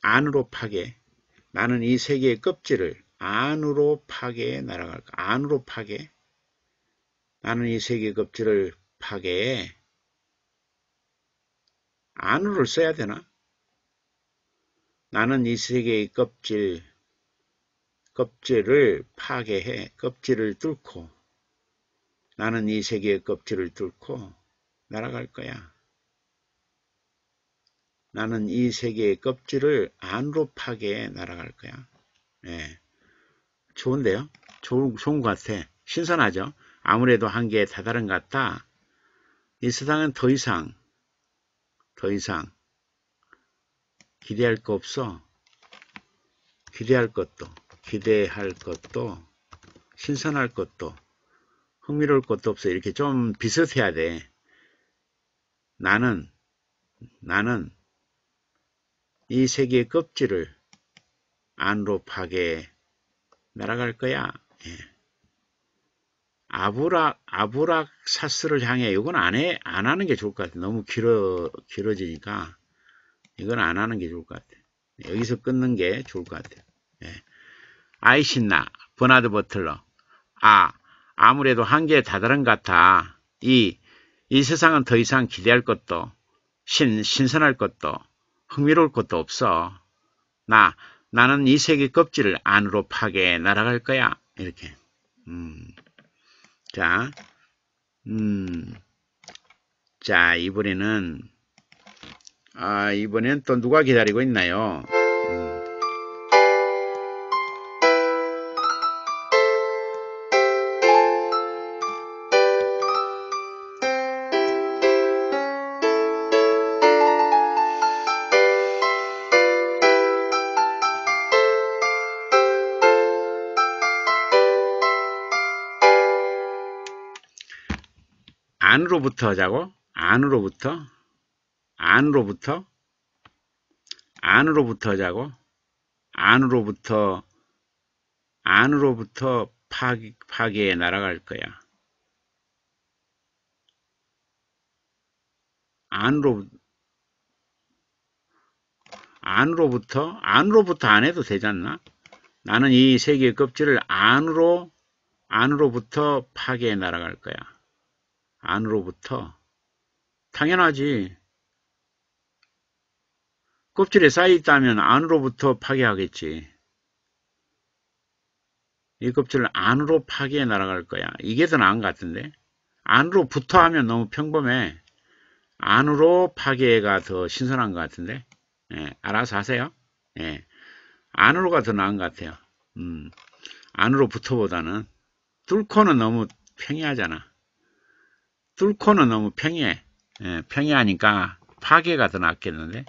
안으로 파괴, 나는 이 세계의 껍질을 안으로 파괴해 날아갈까? 안으로 파괴? 나는 이 세계 껍질을 파괴해. 안으로를 써야 되나? 나는 이 세계의 껍질, 껍질을 파괴해, 껍질을 뚫고, 나는 이 세계의 껍질을 뚫고 날아갈 거야. 나는 이 세계의 껍질을 안으로 파괴해 날아갈 거야. 예. 좋은데요? 좋은, 좋은 것 같아. 신선하죠? 아무래도 한계에 다다른 것 같다. 이 세상은 더 이상, 더 이상 기대할 거 없어. 기대할 것도, 기대할 것도, 신선할 것도, 흥미로울 것도 없어. 이렇게 좀 비슷해야 돼. 나는, 나는 이 세계의 껍질을 안으로 파괴 날아갈 거야. 예. 아브락, 아브락 사스를 향해 이건 안 해, 안 하는 게 좋을 것 같아. 너무 길어, 길어지니까 이건 안 하는 게 좋을 것 같아. 여기서 끊는 게 좋을 것 같아. 예. 아이신나, 버나드 버틀러. 아, 아무래도 한계에 다다른 것 같아. 이, 이 세상은 더 이상 기대할 것도, 신, 신선할 것도, 흥미로울 것도 없어. 나, 나는 이 세계 껍질을 안으로 파괴해 날아갈 거야. 이렇게. 음. 자, 음. 자, 이번에는, 아, 이번엔 또 누가 기다리고 있나요? 안으로부터 하자고? 안으로부터? 안으로부터? 안으로부터 하자고? 안으로부터, 안으로부터 파기, 파괴에 날아갈 거야. 안으로, 안으로부터? 안으로부터 안 해도 되지 않나? 나는 이 세계의 껍질을 안으로, 안으로부터 파괴에 날아갈 거야. 안으로부터. 당연하지. 껍질에 쌓여있다면 안으로부터 파괴하겠지. 이 껍질을 안으로 파괴해 날아갈 거야. 이게 더 나은 것 같은데. 안으로부터 하면 너무 평범해. 안으로 파괴가 더 신선한 것 같은데. 예, 알아서 하세요. 예, 안으로가 더 나은 것 같아요. 음, 안으로부터보다는 뚫고는 너무 평이하잖아. 뚫고는 너무 평이해. 예, 평이하니까 파괴가 더 낫겠는데.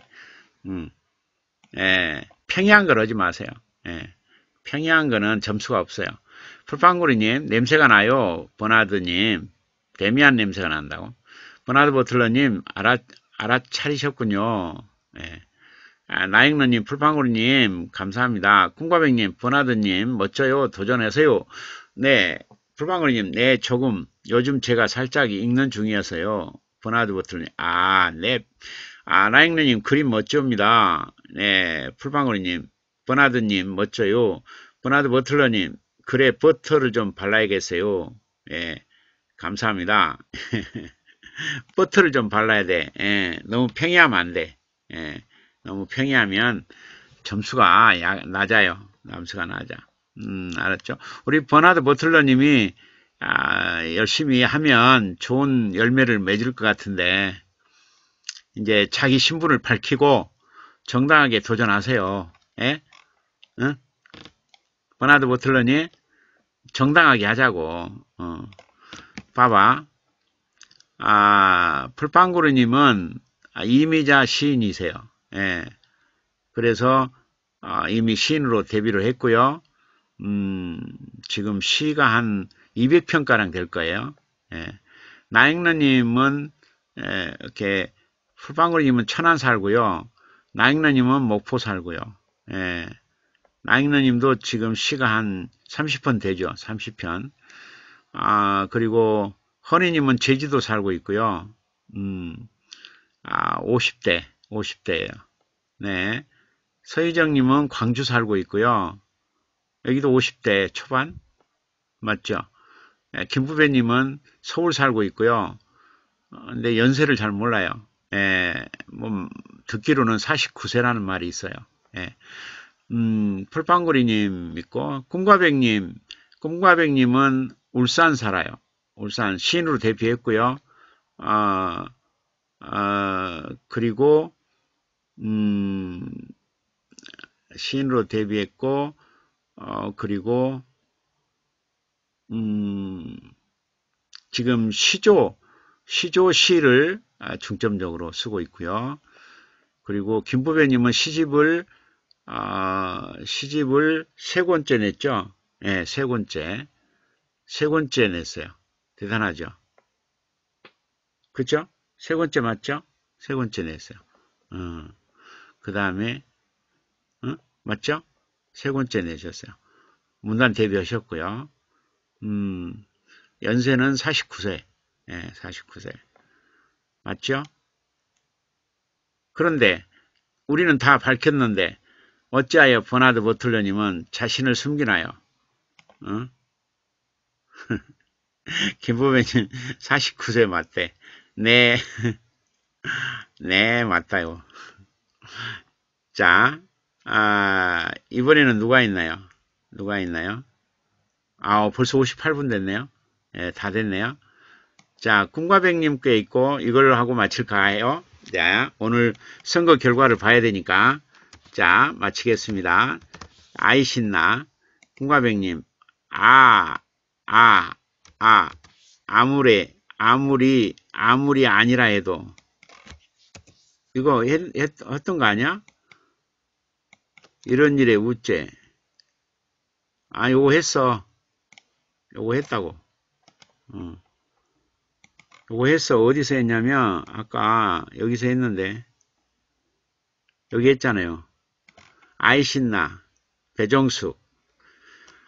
음, 예, 평이한 걸 하지 마세요. 예, 평이한 거는 점수가 없어요. 풀빵구리님, 냄새가 나요. 버나드님, 데미안 냄새가 난다고. 버나드 버틀러님, 알아, 알아차리셨군요. 예. 아, 나잉너님, 풀빵구리님, 감사합니다. 꿈과백님, 버나드님, 멋져요. 도전하세요. 네, 풀빵구리님, 네, 조금, 요즘 제가 살짝 읽는 중이어서요. 버나드 버틀러님, 아, 네. 아, 나잉너님, 그림 멋집니다. 네, 풀빵구리님, 버나드님, 멋져요. 버나드 버틀러님, 그래, 버터를 좀 발라야겠어요. 예, 감사합니다. (laughs) 버터를 좀 발라야 돼. 예, 너무 평이하면 안 돼. 예. 너무 평이하면 점수가 야, 낮아요. 점수가 낮아. 음, 알았죠? 우리 버나드 버틀러님이 아, 열심히 하면 좋은 열매를 맺을 것 같은데 이제 자기 신분을 밝히고 정당하게 도전하세요. 예? 응? 버나드 버틀러니 정당하게 하자고. 어. 봐봐. 아, 풀빵구르님은 이미자 시인이세요. 예. 그래서 어, 이미 시인으로 데뷔를 했고요. 음, 지금 시가 한 200편가량 될 거예요. 예. 나잉러님은 예, 이렇게 풀방울님은 천안 살고요. 나잉러님은 목포 살고요. 예. 나잉러님도 지금 시가 한 30편 되죠. 30편. 아 그리고 허니님은 제주도 살고 있고요. 음, 아 50대. 50대예요. 네. 서희정님은 광주 살고 있고요. 여기도 50대 초반 맞죠? 네, 김부배님은 서울 살고 있고요. 어, 근데 연세를 잘 몰라요. 예, 뭐 듣기로는 49세라는 말이 있어요. 예. 음, 풀빵구리님 있고 꿈과백님, 꿈과백님은 울산 살아요. 울산 시인으로 데뷔했고요. 어, 어, 그리고 음, 시인으로 데뷔했고 어, 그리고 음, 지금 시조 시조 시를 아, 중점적으로 쓰고 있고요. 그리고 김부배님은 시집을 어, 시집을 세 권째 냈죠. 네, 세 권째 세 권째 냈어요. 대단하죠. 그죠? 세 권째 맞죠? 세 권째 냈어요. 어. 그 다음에 어? 맞죠? 세 번째 내셨어요. 문단 데뷔하셨고요. 음, 연세는 49세. 예, 49세. 맞죠? 그런데 우리는 다 밝혔는데 어찌하여 버나드 버틀러님은 자신을 숨기나요? 어? (laughs) 김보배님 49세 맞대. 네, (laughs) 네 맞다요. 자, 아, 이번에는 누가 있나요? 누가 있나요? 아, 벌써 58분 됐네요. 예, 다 됐네요. 자, 꿈과백님 께 있고 이걸로 하고 마칠까요? 자, 오늘 선거 결과를 봐야 되니까 자, 마치겠습니다. 아이 신나 꿈과백님 아, 아, 아, 아무리, 아무리, 아무리 아니라 해도 이거 했, 했, 했던 거 아니야? 이런 일에 우째. 아, 요거 했어. 요거 했다고. 어. 요거 했어. 어디서 했냐면, 아까 여기서 했는데, 여기 했잖아요. 아이신나, 배정숙.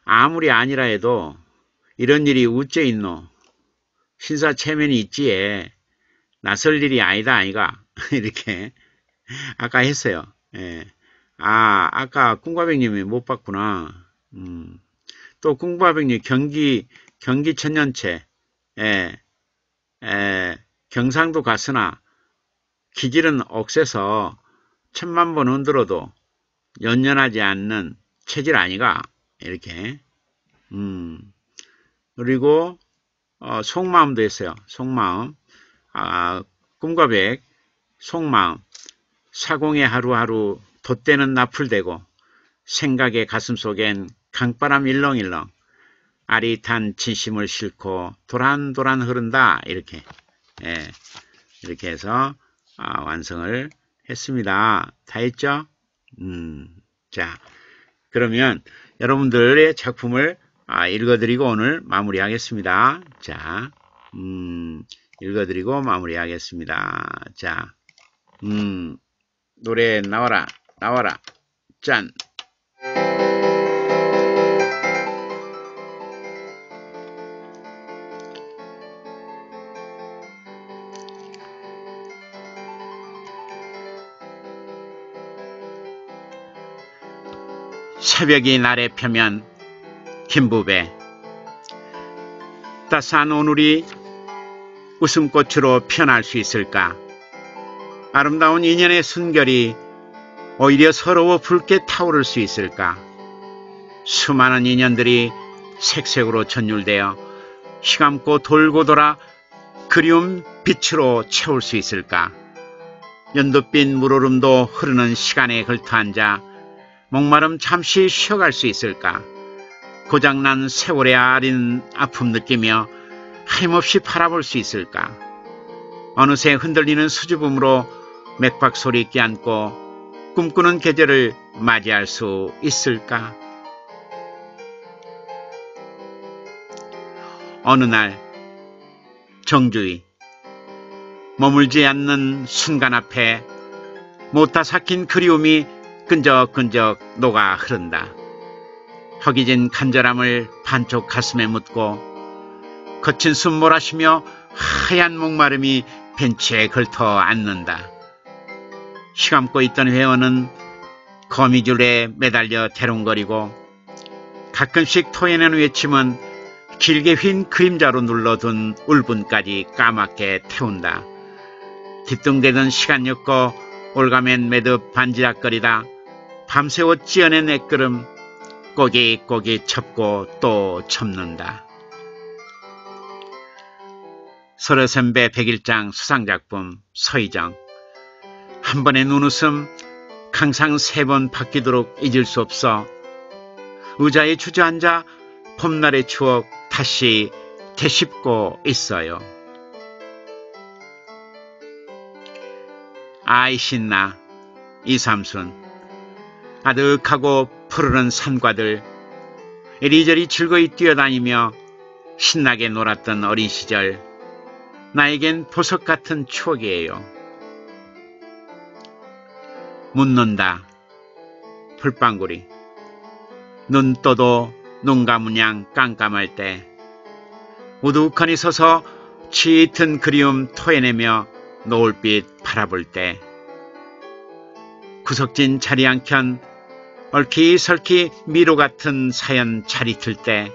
아무리 아니라 해도, 이런 일이 우째 있노. 신사 체면이 있지에, 나설 일이 아니다, 아이가. (laughs) 이렇게. 아까 했어요. 예. 아, 아까 꿈과백님이 못 봤구나. 음. 또 꿈과백님 경기, 경기 천년체. 예. 에, 경상도 갔으나 기질은 억세서 천만 번 흔들어도 연연하지 않는 체질 아니가 이렇게 음 그리고 어, 속마음도 있어요 속마음 아, 꿈과 백 속마음 사공에 하루하루 돛대는 나풀대고 생각의 가슴속엔 강바람 일렁일렁 아릿한 진심을 싣고 도란도란 흐른다 이렇게 예, 이렇게 해서 아, 완성을 했습니다. 다 했죠? 음, 자 그러면 여러분들의 작품을 아, 읽어드리고 오늘 마무리하겠습니다. 자, 음, 읽어드리고 마무리하겠습니다. 자, 음, 노래 나와라, 나와라, 짠. 새벽이 날에 펴면 김부배 따스한 오늘이 웃음꽃으로 피어날 수 있을까? 아름다운 인연의 순결이 오히려 서러워 붉게 타오를 수 있을까? 수많은 인연들이 색색으로 전율되어 휘감고 돌고 돌아 그리움 빛으로 채울 수 있을까? 연두빛 물오름도 흐르는 시간에 걸터앉아 목마름 잠시 쉬어갈 수 있을까? 고장난 세월의 아린 아픔 느끼며 하임없이 바라볼 수 있을까? 어느새 흔들리는 수줍음으로 맥박 소리 끼안고 꿈꾸는 계절을 맞이할 수 있을까? 어느 날 정주의 머물지 않는 순간 앞에 못다 삭힌 그리움이 끈적끈적 녹아 흐른다. 허기진 간절함을 반쪽 가슴에 묻고 거친 숨 몰아쉬며 하얀 목마름이 벤치에 걸터 앉는다. 휘감고 있던 회원은 거미줄에 매달려 대롱거리고 가끔씩 토해내는 외침은 길게 휜 그림자로 눌러둔 울분까지 까맣게 태운다. 뒤뚱대던 시간 엮고 올가면 매듭 반지락거리다 밤새워 찌어낸 애끄름 꼬기꼬기 첩고 또 첩는다. 서르선배 백일장 수상작품 서희정 한 번의 눈웃음 강상 세 번 바뀌도록 잊을 수 없어. 의자에 주저앉아 봄날의 추억 다시 되씹고 있어요. 아이 신나. 이삼순. 아득하고 푸르른 산과들. 이리저리 즐거이 뛰어다니며 신나게 놀았던 어린 시절. 나에겐 보석 같은 추억이에요. 묻는다. 풀방구리 눈 떠도 눈 감으냥 깜깜할 때 우두커니 서서 짙은 그리움 토해내며 노을빛 바라볼 때 구석진 자리 한켠 얼키설키 미로 같은 사연 차리틀 때,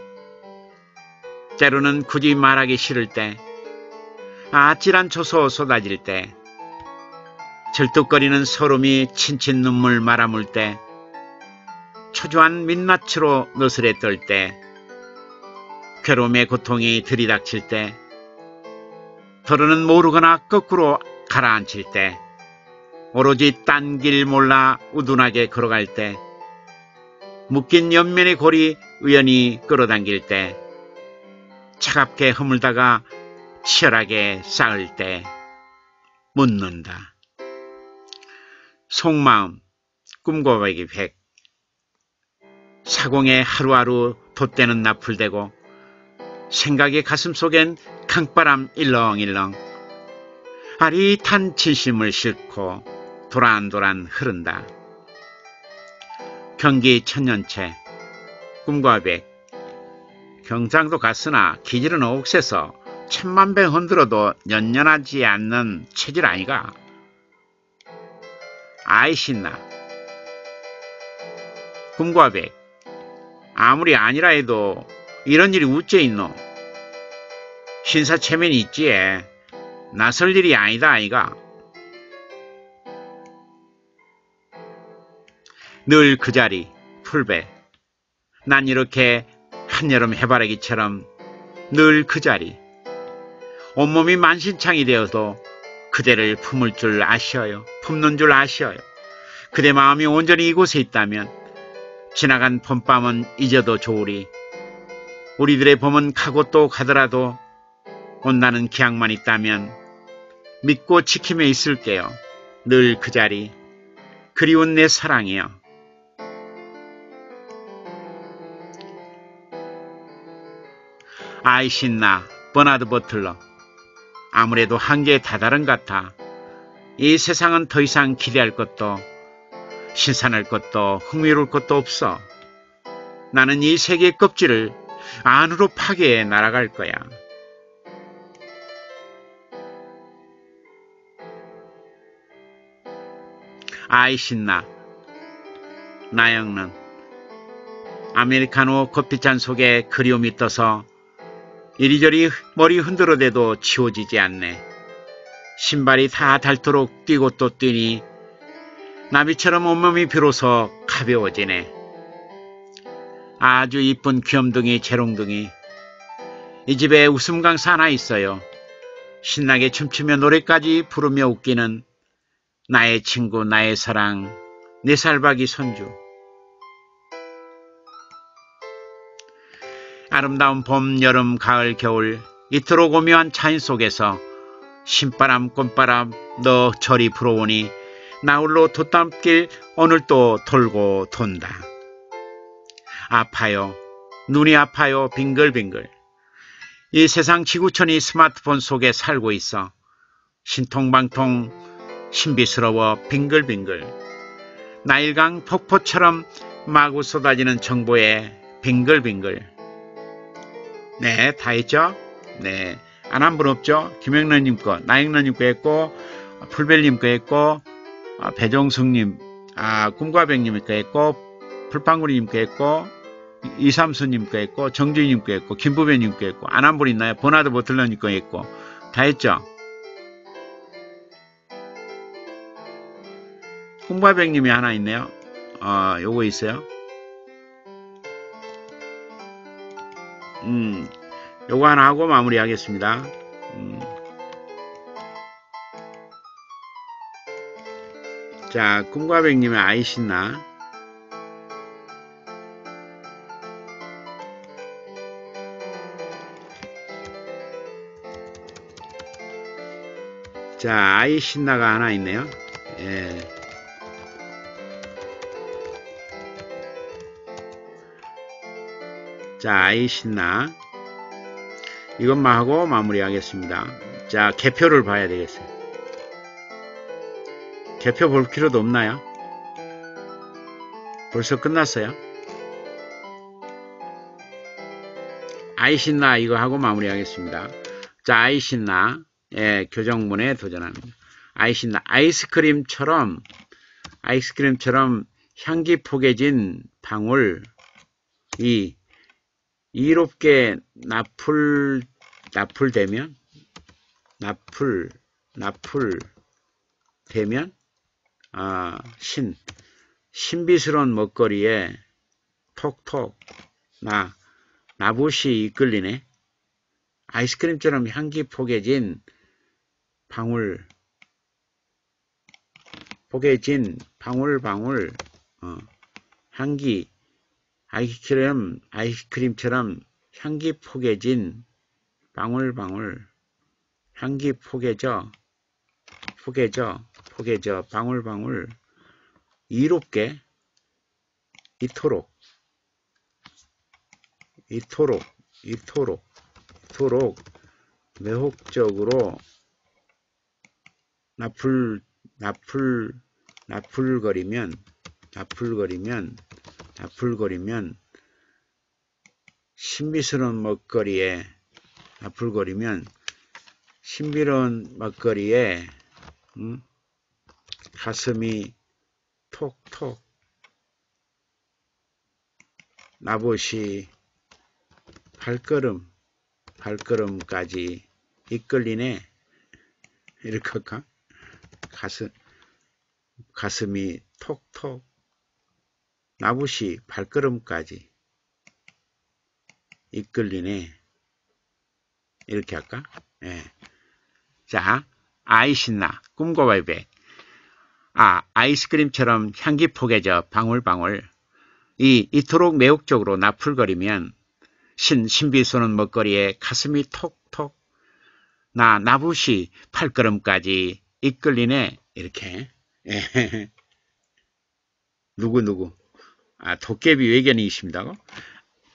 때로는 굳이 말하기 싫을 때, 아찔한 초소 쏟아질 때, 절뚝거리는 소름이 친친 눈물 말아물 때, 초조한 민낯으로 너스레 떨 때, 괴로움의 고통이 들이닥칠 때, 더러는 모르거나 거꾸로 가라앉힐 때, 오로지 딴 길 몰라 우둔하게 걸어갈 때, 묶인 옆면의 골이 우연히 끌어당길 때, 차갑게 허물다가 치열하게 쌓을 때 묻는다. 속마음, 꿈고백이 백, 사공에 하루하루 돛대는 나풀대고 생각의 가슴속엔 강바람 일렁일렁. 아릿한 진심을 싣고 도란도란 흐른다. 경기 천년체 꿈과 백. 경상도 갔으나 기질은 옥새서 천만배 흔들어도 연연하지 않는 체질 아이가 아이 신나. 꿈과 백 아무리 아니라 해도 이런 일이 우째 있노? 신사체면이 있지에 나설 일이 아니다 아이가. 늘 그 자리 풀배 난 이렇게 한여름 해바라기처럼 늘 그 자리. 온몸이 만신창이 되어도 그대를 품을 줄 아시어요 품는 줄 아시어요 그대 마음이 온전히 이곳에 있다면 지나간 봄밤은 잊어도 좋으리 우리들의 봄은 가고 또 가더라도 온나는 기약만 있다면 믿고 지키며 있을게요. 늘 그 자리 그리운 내 사랑이요. 아이 신나 버나드 버틀러 아무래도 한계에 다다른 같아. 이 세상은 더 이상 기대할 것도 신선할 것도 흥미로울 것도 없어. 나는 이 세계의 껍질을 안으로 파괴해 날아갈 거야. 아이 신나. 나영는 아메리카노 커피잔 속에 그리움이 떠서 이리저리 머리 흔들어대도 치워지지 않네. 신발이 다 닳도록 뛰고 또 뛰니 나비처럼 온몸이 비로소 가벼워지네. 아주 이쁜 귀염둥이 재롱둥이 이 집에 웃음 강사 하나 있어요. 신나게 춤추며 노래까지 부르며 웃기는 나의 친구 나의 사랑 내 살박이 손주 아름다운 봄, 여름, 가을, 겨울 이토록 오묘한 차인 속에서 신바람, 꽃바람 너 저리 불어오니 나홀로 돛담길 오늘 또 돌고 돈다. 아파요. 눈이 아파요. 빙글빙글. 이 세상 지구촌이 스마트폰 속에 살고 있어. 신통방통 신비스러워 빙글빙글. 나일강 폭포처럼 마구 쏟아지는 정보에 빙글빙글. 네, 다 했죠? 네. 안 한 분 없죠? 김영란님 거, 나영란님 거 했고, 풀벨님 거 했고, 아, 배종숙님, 아, 꿈과백님 거 했고, 풀빵구리님 거 했고, 이삼수님 거 했고, 정주희님 거 했고, 김부배님 거 했고, 안 한 분 있나요? 버나드 버틀러님 거 했고, 다 했죠? 꿈과백님이 하나 있네요. 어, 요거 있어요. 음, 요거 하나 하고 마무리하겠습니다. 음. 자, 꿈과백님의 아이 신나. 자, 아이 신나가 하나 있네요. 예. 자, 아이 신나. 이것만 하고 마무리하겠습니다. 자, 개표를 봐야 되겠어요. 개표 볼 필요도 없나요? 벌써 끝났어요? 아이 신나 이거 하고 마무리하겠습니다. 자, 아이 신나. 예, 교정문에 도전합니다. 아이 신나. 아이스크림처럼, 아이스크림처럼 향기 포개진 방울, 이, 이롭게 나풀, 나풀되면, 나풀, 나풀 되면, 아, 신, 신비스러운 먹거리에 톡톡, 나, 나붓이 이끌리네. 아이스크림처럼 향기 포개진 방울, 포개진 방울방울, 어, 향기, 아이스크림, 아이스크림처럼 향기 포개진 방울방울, 향기 포개져, 포개져, 포개져, 방울방울, 이롭게, 이토록, 이토록, 이토록, 이토록, 매혹적으로 나풀 나풀 나풀거리면 나풀거리면 나풀거리면 신비스러운 먹거리에 나풀거리면 신비로운 먹거리에 음? 가슴이 톡톡 나봇이 발걸음 발걸음까지 이끌리네 이렇게 할까 가슴 가슴이 톡톡 나봇이 발걸음까지 이끌리네. 이렇게 할까? 예. 자 아이 신나 꿈과 발배 아 아이스크림처럼 향기 포개져 방울방울. 이 이토록 매혹적으로 나풀거리면 신 신비 쏘는 먹거리에 가슴이 톡톡. 나 나부시 팔걸음까지 이끌리네. 이렇게. 예. (laughs) 누구 누구 아 도깨비 외계인이십니다고?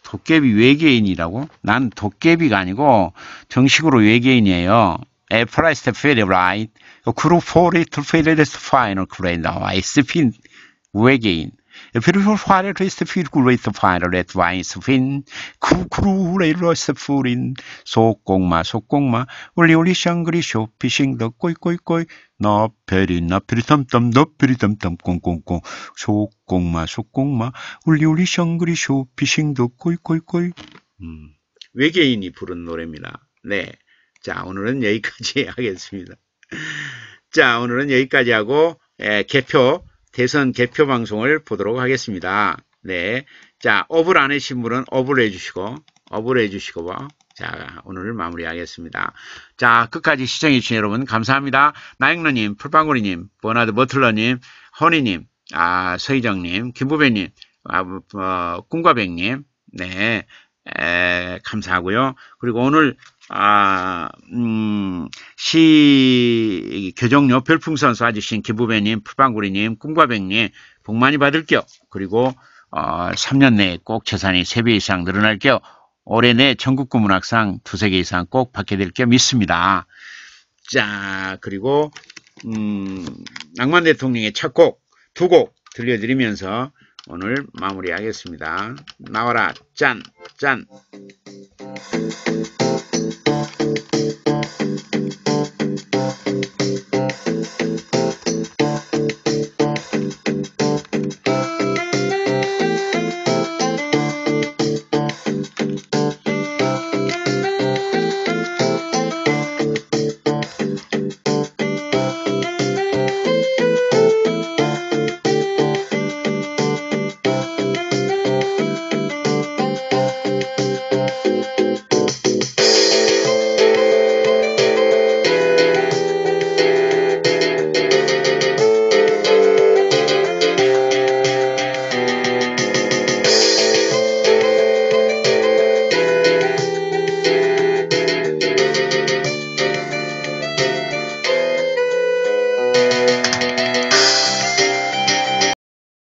도깨비 외계인이라고? 난 도깨비가 아니고 정식으로 외계인이에요. 에프라이스트 페리라이트 그룹 4리틀 페리레스 파이널 그레이 나와 있스핀 외계인 Beautiful fire the feel great fire that wines fin 쿠쿠루레이러스 푸린 속공마 속공마. 올리 올리 샹그리 쇼피싱 더 꼬이꼬이꼬이. 너페리 나페리 땀땀 너페리 땀땀 꽁꽁꽁. 속공마 속공마. 올리 올리 샹그리 쇼피싱 더 꼬이꼬이꼬이. 음, 외계인이 부른 노래입니다. 네. 자, 오늘은 여기까지 (laughs) 하겠습니다. 자, 오늘은 여기까지 하고 에, 개표 대선 개표 방송을 보도록 하겠습니다. 네. 자, 업을 안 하신 분은 업을 해주시고, 업을 해주시고, 자, 오늘 마무리하겠습니다. 자, 끝까지 시청해주신 여러분, 감사합니다. 나영러님, 풀방구리님, 버나드 버틀러님, 허니님, 아, 서희정님, 김부배님, 아, 어, 꿈과백님, 네, 에, 감사하고요. 그리고 오늘 아, 음, 시, 교정료 별풍선 쏴주신 김부배님, 풀방구리님, 꿈과백님, 복 많이 받을게요. 그리고, 어, 3년 내에 꼭 재산이 3배 이상 늘어날게요. 올해 내 전국구 문학상 두세 개 이상 꼭 받게 될 게 믿습니다. 자, 그리고, 음, 낭만 대통령의 첫 곡, 두 곡 들려드리면서 오늘 마무리하겠습니다. 나와라, 짠, 짠.